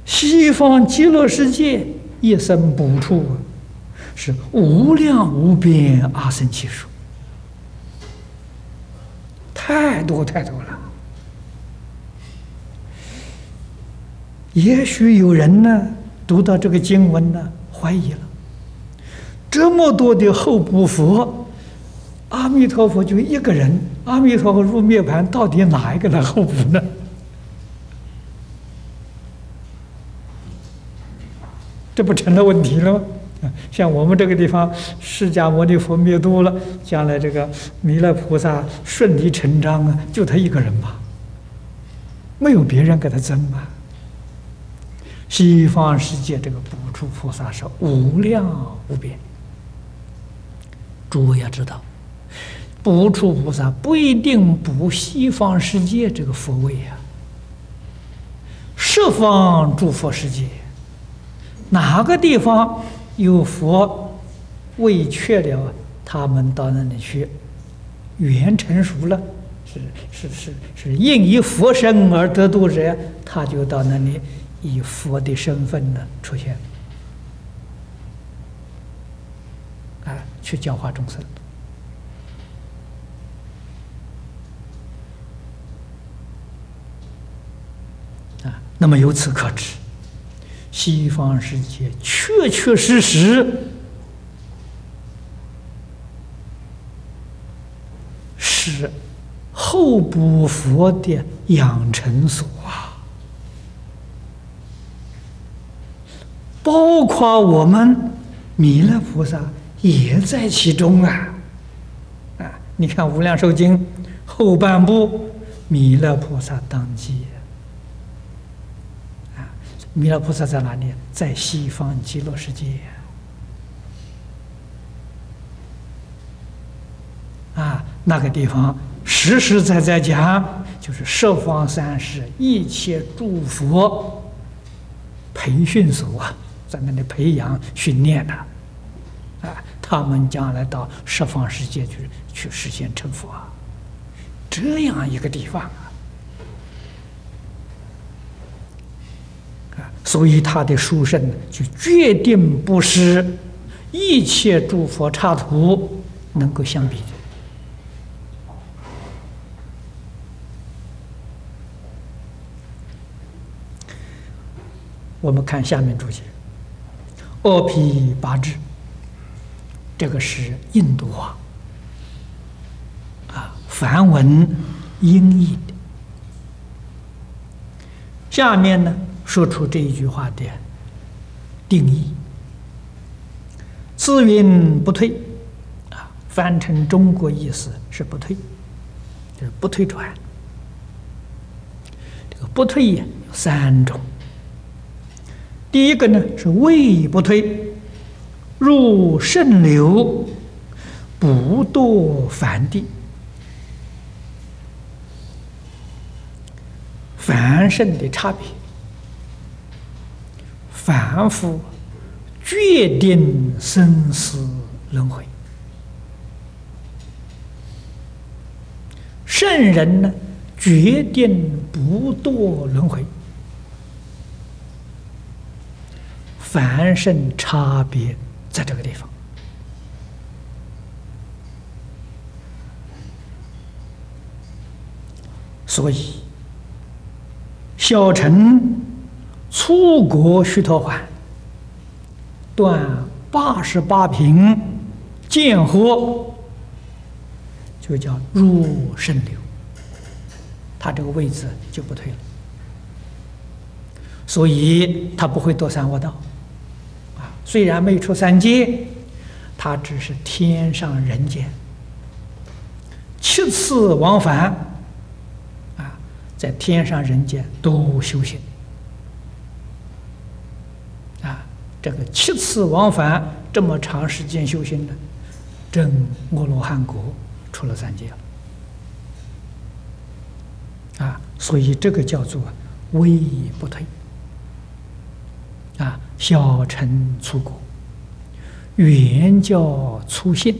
西方极乐世界一生不处啊，是无量无边阿僧祇数，太多太多了。也许有人呢，读到这个经文呢，怀疑了：这么多的后补佛，阿弥陀佛就一个人，阿弥陀佛入涅盘，到底哪一个来后补呢？这不成了问题了吗？像我们这个地方，释迦牟尼佛灭度了，将来这个弥勒菩萨顺理成章啊，就他一个人吧，没有别人给他争吧。西方世界这个补处菩萨是无量无边，诸位要知道，补处菩萨不一定补西方世界这个佛位呀，十方诸佛世界，哪个地方有佛位缺了，他们到那里去缘成熟了，是是是是应以佛身而得度者，他就到那里。以佛的身份呢出现，啊，去教化众生，啊，那么由此可知，西方世界确确实实是后补佛的养成所啊。包括我们弥勒菩萨也在其中啊！啊，你看《无量寿经》后半部，弥勒菩萨当机啊！弥勒菩萨在哪里？在西方极乐世界啊！那个地方实实在在讲，就是十方三世一切诸佛培训所啊！在那里培养训练的，啊，他们将来到十方世界去去实现成佛啊，这样一个地方啊，所以他的书生就决定不是一切诸佛刹土能够相比的。我们看下面注解。阿毗跋致，这个是印度话，啊，梵文音译的。下面呢，说出这一句话的定义：自云不退，啊，翻成中国意思是不退，就是不退转。这个不退有三种。第一个呢是位不退，入圣流，不堕凡地。凡圣的差别，凡夫决定生死轮回，圣人呢决定不堕轮回。凡圣差别在这个地方，所以小乘出国须陀洹，断八十八品见合，就叫入圣流，他这个位置就不退了，所以他不会堕三恶道。虽然没出三界，他只是天上人间七次往返，啊，在天上人间都修行。啊这个七次往返这么长时间修行的，证阿罗汉果出了三界了啊！所以这个叫做微不退啊，小乘出果，原教初信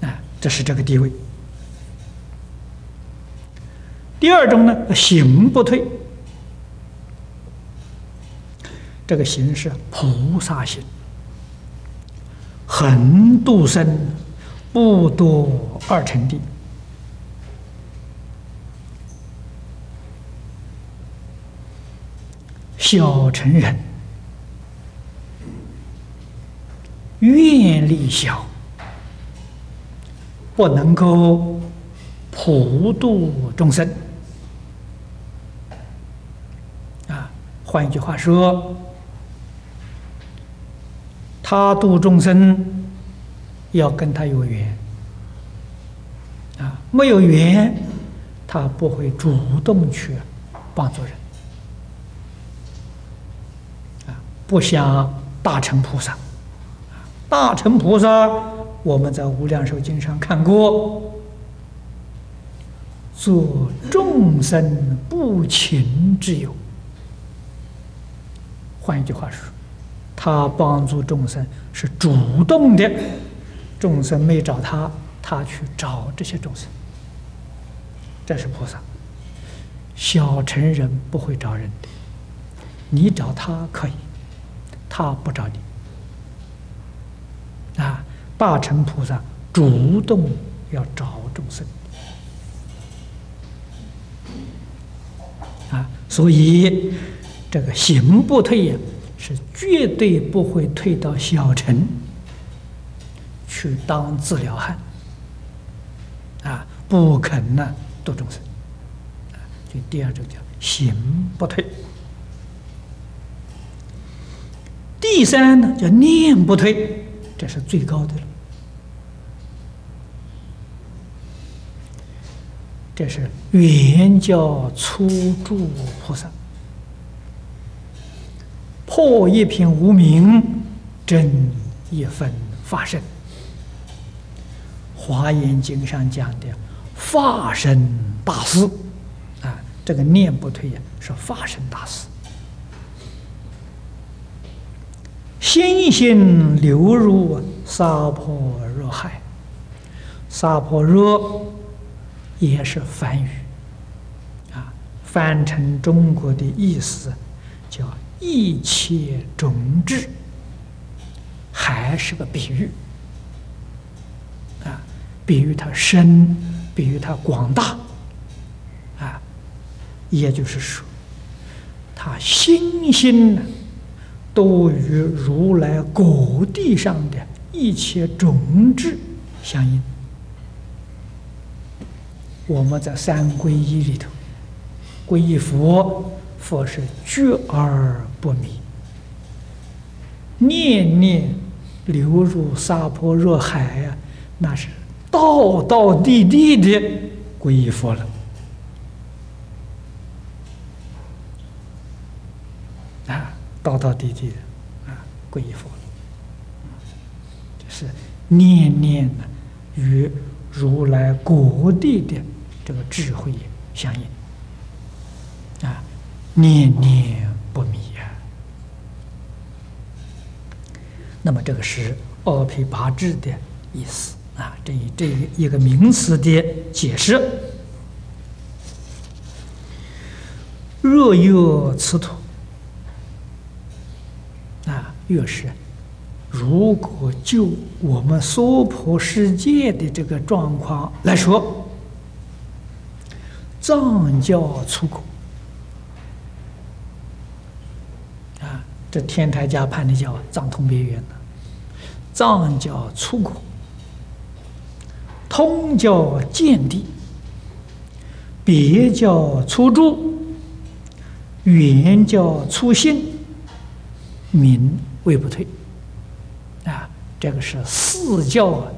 啊，这是这个地位。第二种呢，行不退。这个行是菩萨行，恒度生，不堕二乘地。小乘人愿力小，不能够普度众生。啊，换一句话说。他度众生要跟他有缘啊，没有缘，他不会主动去帮助人啊。不像大乘菩萨，大乘菩萨我们在《无量寿经》上看过，做众生不勤之友。换一句话说。他帮助众生是主动的，众生没找他，他去找这些众生，这是菩萨。小乘人不会找人的，你找他可以，他不找你。啊，大乘菩萨主动要找众生，啊，所以这个行不退呀。是绝对不会退到小城去当治疗汉啊！不肯呢度众生啊！就第二种叫行不退。第三呢叫念不退，这是最高的了。这是原教初住菩萨。破一品无名，真一分法身。华严经上讲的法身大师啊，这个念不退呀，是法身大师。心心流入娑婆若海，娑婆若也是梵语。啊，翻成中国的意思叫。一切种智，还是个比喻。啊，比喻它深，比喻它广大。啊，也就是说，他心心呢，都与如来果地上的一切种子相应。我们在三皈依里头，皈依佛。佛是觉而不迷，念念流入沙婆若海呀，那是道道地地的皈依佛了啊，道道地地的啊皈依佛了，就是念念呢与如来果地的这个智慧相应啊。念念不迷呀。那么这个是二皮八智的意思啊，这一这一一个名词的解释。若有此土，越是如果就我们娑婆世界的这个状况来说，藏教出口啊。这天台家判的叫藏通别圆的，藏叫出口，通叫见地，别叫出住，圆叫出性，明位不退。啊，这个是四教啊，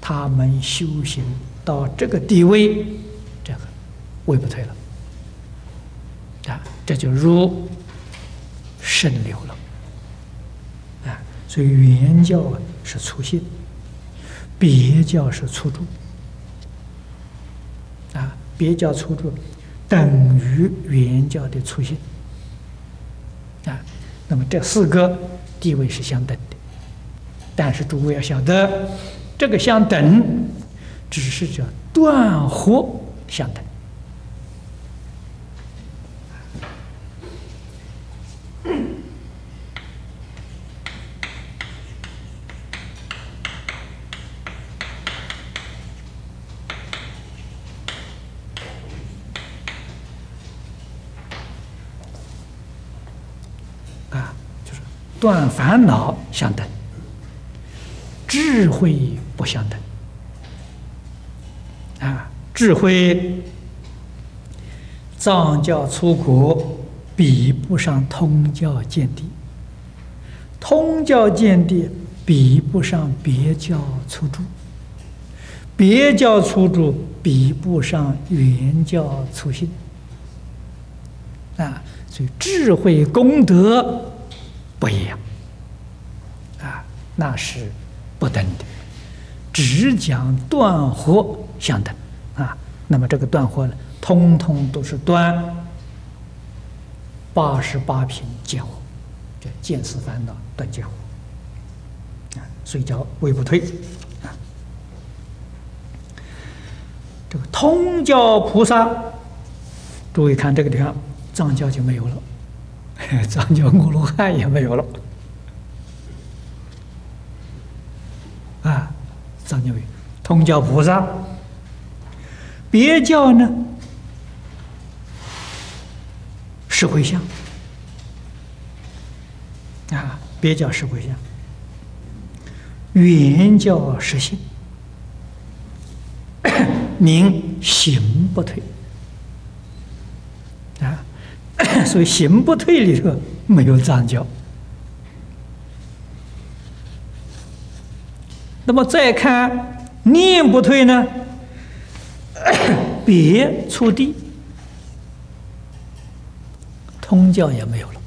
他们修行到这个地位，这个位不退了。啊，这就入圣流了。啊，所以原教啊是初心，别教是初住。啊，别教初住等于原教的初心。啊，那么这四个地位是相等的。但是诸位要晓得，这个相等，只是叫断惑相等。断烦恼相等，智慧不相等。啊，智慧藏教出国比不上通教见地，通教见地比不上别教出住，别教出住比不上原教出心。啊，所以智慧功德不一样，啊，那是不等的，只讲断惑相等，啊，那么这个断惑呢，通通都是断八十八品见惑，这见思烦恼断见惑，啊，所以叫位不退，啊，这个通教菩萨，注意看这个地方。藏教就没有了，藏教阿罗汉也没有了，啊，藏教有，通教菩萨，别教呢是回向，啊，别教是回向，原教实性，名行不退。所以行不退里头没有藏教。那么再看念不退呢？别出地，通教也没有了。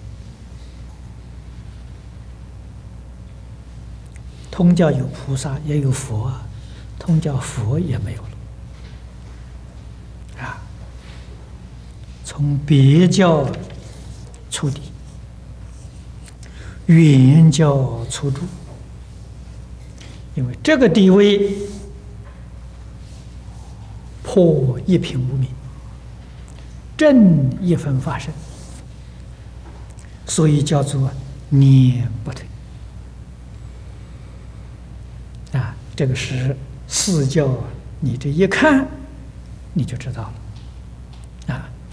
通教有菩萨也有佛啊，通教佛也没有了。从别教出地，原教出住，因为这个地位破一品无名，正一分发生，所以叫做念不退。啊，这个是四教，你这一看你就知道了。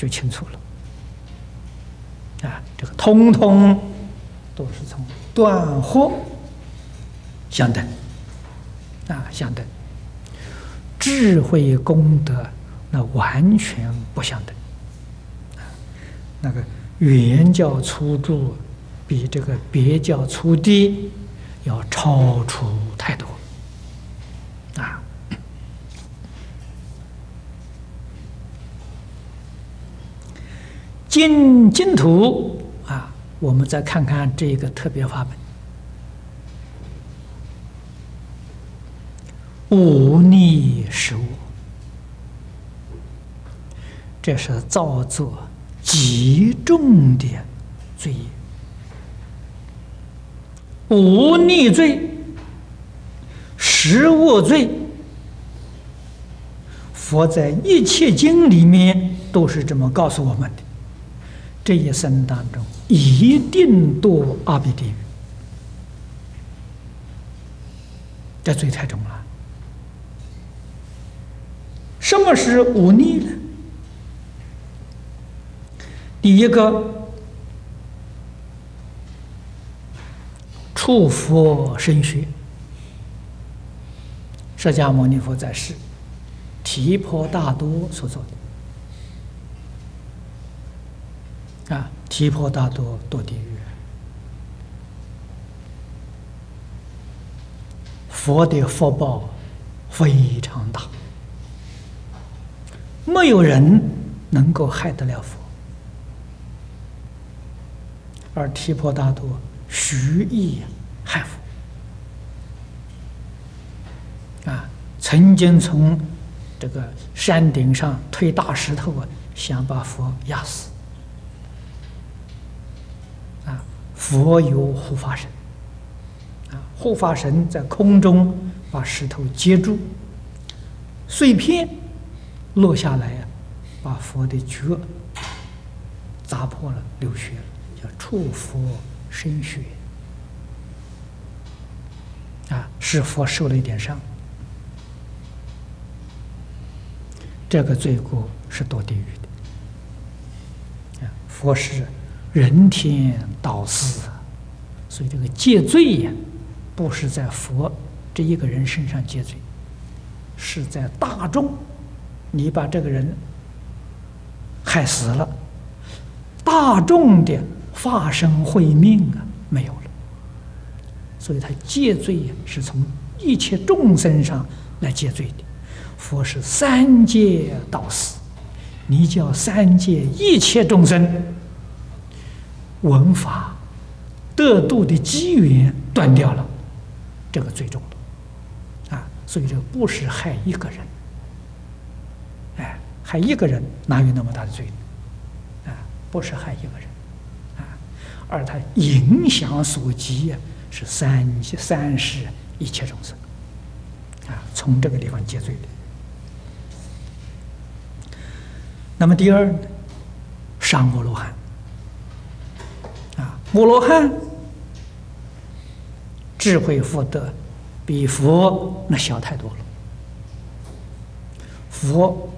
就清楚了，啊，这个通通都是从断惑相等，啊，相等，智慧功德那完全不相等，那个原教初住比这个别教初地要超出太多。净净土啊，我们再看看这个特别法门，无逆是我，这是造作极重的罪业。无逆罪、食恶罪，佛在一切经里面都是这么告诉我们的。这一生当中，一定堕阿鼻地狱，这罪太重了。什么是忤逆呢？第一个，触佛身学。释迦牟尼佛在世，提婆达多所做的啊，提婆达多堕地狱，佛的福报非常大，没有人能够害得了佛，而提婆达多蓄意害佛。啊曾经从这个山顶上推大石头啊，想把佛压死。啊，佛有护法神，啊，护法神在空中把石头接住，碎片落下来啊，把佛的脚砸破了，流血了，叫触佛身血。啊，是佛受了一点伤。这个罪过是堕地狱的啊！佛是人天导师，所以这个戒罪呀，不是在佛这一个人身上戒罪，是在大众。你把这个人害死了，大众的发生慧命啊没有了，所以他戒罪呀，是从一切众生上来戒罪的。佛是三界导师，你叫三界一切众生闻法得度的机缘断掉了，这个最重的啊！所以这个不是害一个人，哎，害一个人哪有那么大的罪啊？不是害一个人啊，而他影响所及，是三三世一切众生啊，从这个地方结罪的。那么第二呢，上过罗汉啊，阿罗汉智慧福德比佛那小太多了。佛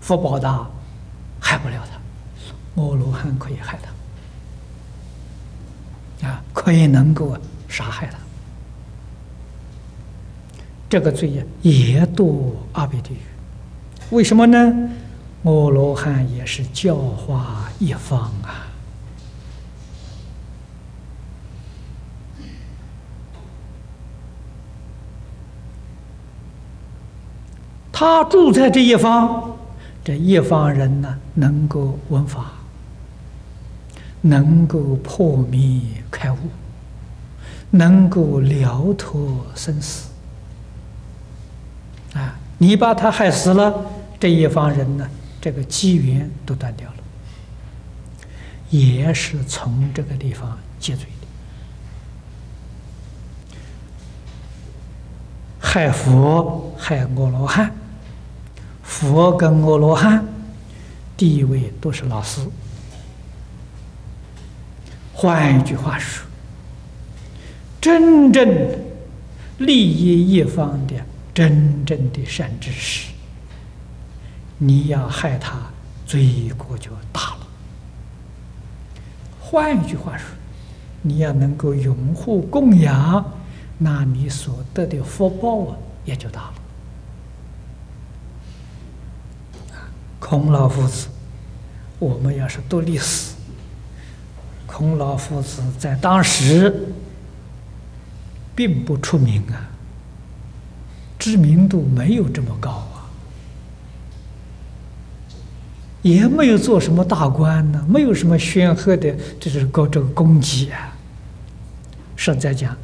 福报大，害不了他；阿罗汉可以害他，啊，可以能够杀害他。这个罪业也堕阿鼻地狱，为什么呢？阿罗汉也是教化一方啊，他住在这一方，这一方人呢，能够闻法，能够破迷开悟，能够了脱生死。啊，你把他害死了，这一方人呢？这个机缘都断掉了，也是从这个地方接罪的。害佛害阿罗汉，佛跟阿罗汉地位都是老师。换一句话说，真正利益一方的真正的善知识。你要害他，罪过就大了。换一句话说，你要能够拥护供养，那你所得的福报啊也就大了。孔老夫子，我们要是读历史，孔老夫子在当时并不出名啊，知名度没有这么高啊。也没有做什么大官呢，没有什么煊赫的，这是搞这个功绩啊。实在讲，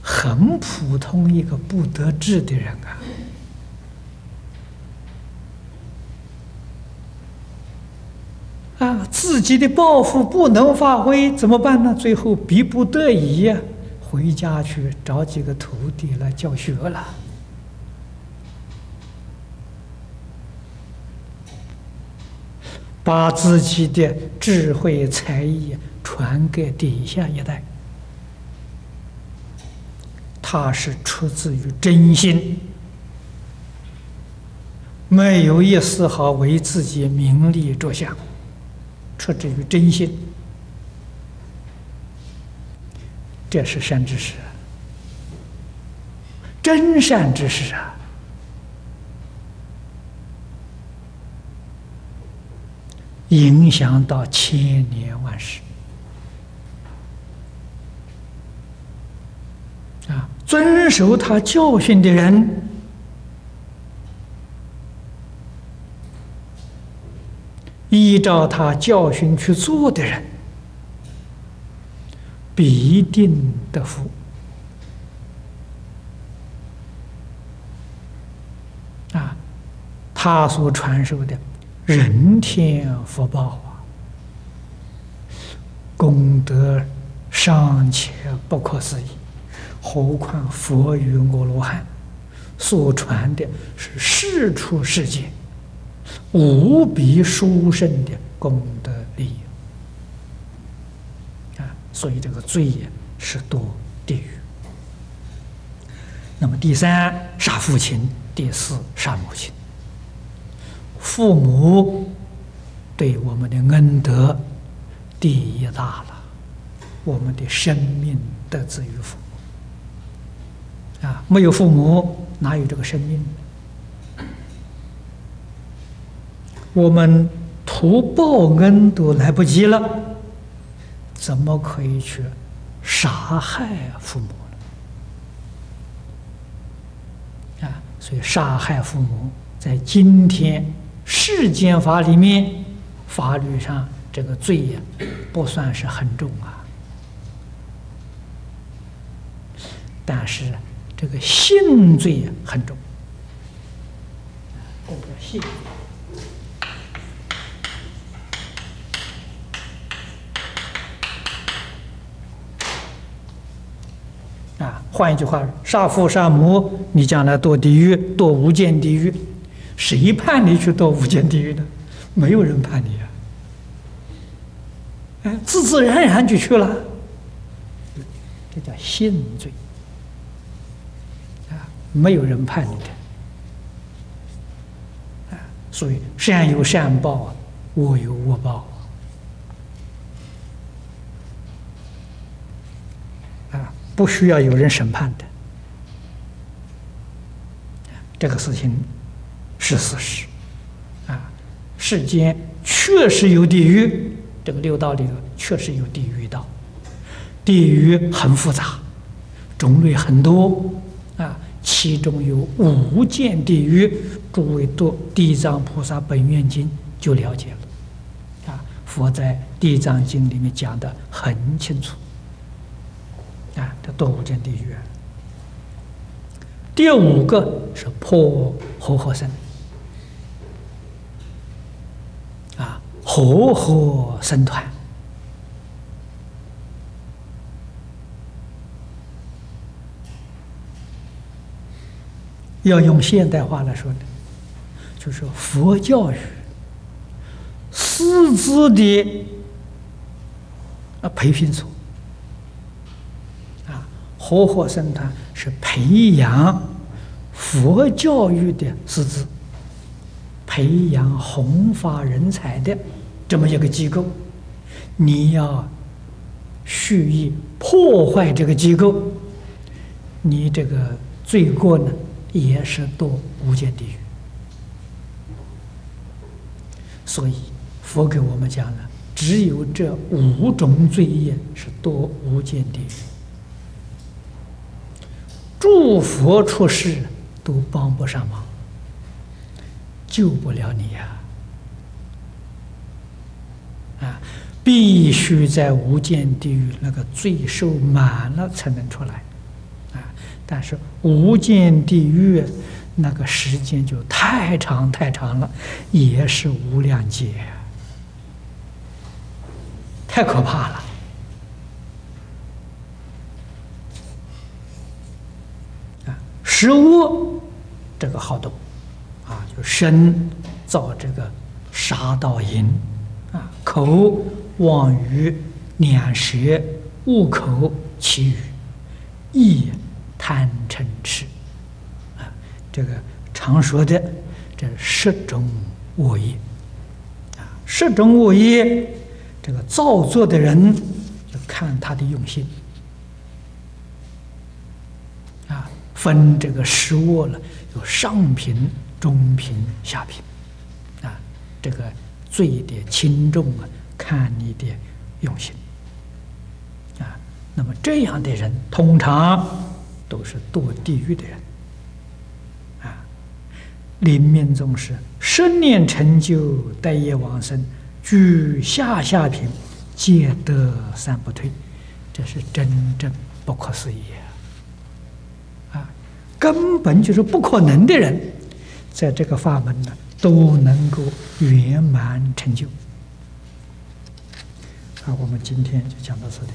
很普通一个不得志的人啊，啊，自己的抱负不能发挥怎么办呢？最后逼不得已呀，回家去找几个徒弟来教学了。把自己的智慧才艺传给底下一代，他是出自于真心，没有一丝毫为自己名利着想，出自于真心。这是善知识，真善知识啊！影响到千年万世啊！遵守他教训的人，依照他教训去做的人。必定得福啊！他所传授的人天福报啊，功德尚且不可思议，何况佛与阿罗汉所传的是世出世间无比殊胜的功德利益。所以这个罪业是堕地狱。那么第三杀父亲，第四杀母亲。父母对我们的恩德第一大了，我们的生命得自于父母。啊，没有父母哪有这个生命？我们图报恩都来不及了。怎么可以去杀害父母呢？啊，所以杀害父母在今天世间法里面，法律上这个罪呀，不算是很重啊。但是这个性罪很重，这叫性。换一句话，杀父杀母，你将来堕地狱，堕无间地狱，谁判你去堕无间地狱呢？没有人判你啊！哎，自自然然就去了，这叫性罪啊！没有人判你的啊！所以善有善报，恶有恶报。不需要有人审判的，这个事情是事实啊！世间确实有地狱，这个六道里头确实有地狱道，地狱很复杂，种类很多啊，其中有五间地狱，诸位读《地藏菩萨本愿经》就了解了啊！佛在《地藏经》里面讲的很清楚。啊，这多无间地狱。第五个是破活活生，啊，活活生团。要用现代话来说呢，就是佛教育师资的啊培训所。活活僧团是培养佛教育的师资，培养弘法人才的这么一个机构。你要蓄意破坏这个机构，你这个罪过呢，也是堕无间地狱。所以佛给我们讲了，只有这五种罪业是堕无间地狱。诸佛出世都帮不上忙，救不了你呀！啊，必须在无间地狱那个罪受满了才能出来，啊！但是无间地狱那个时间就太长太长了，也是无量劫，太可怕了。食物这个好动啊，就身造这个杀盗淫。啊，口妄语两舌恶口绮语，意贪嗔痴。啊，这个常说的这十种恶业啊，十种恶业，这个造作的人就看他的用心啊，分这个食物了，有上品、中品、下品，啊，这个罪的轻重啊，看你的用心，啊，那么这样的人通常都是堕地狱的人，啊，临命终时，十念成就，待业往生，居下下品，皆得三不退，这是真正不可思议啊！根本就是不可能的人，在这个法门呢，都能够圆满成就。好，我们今天就讲到这里。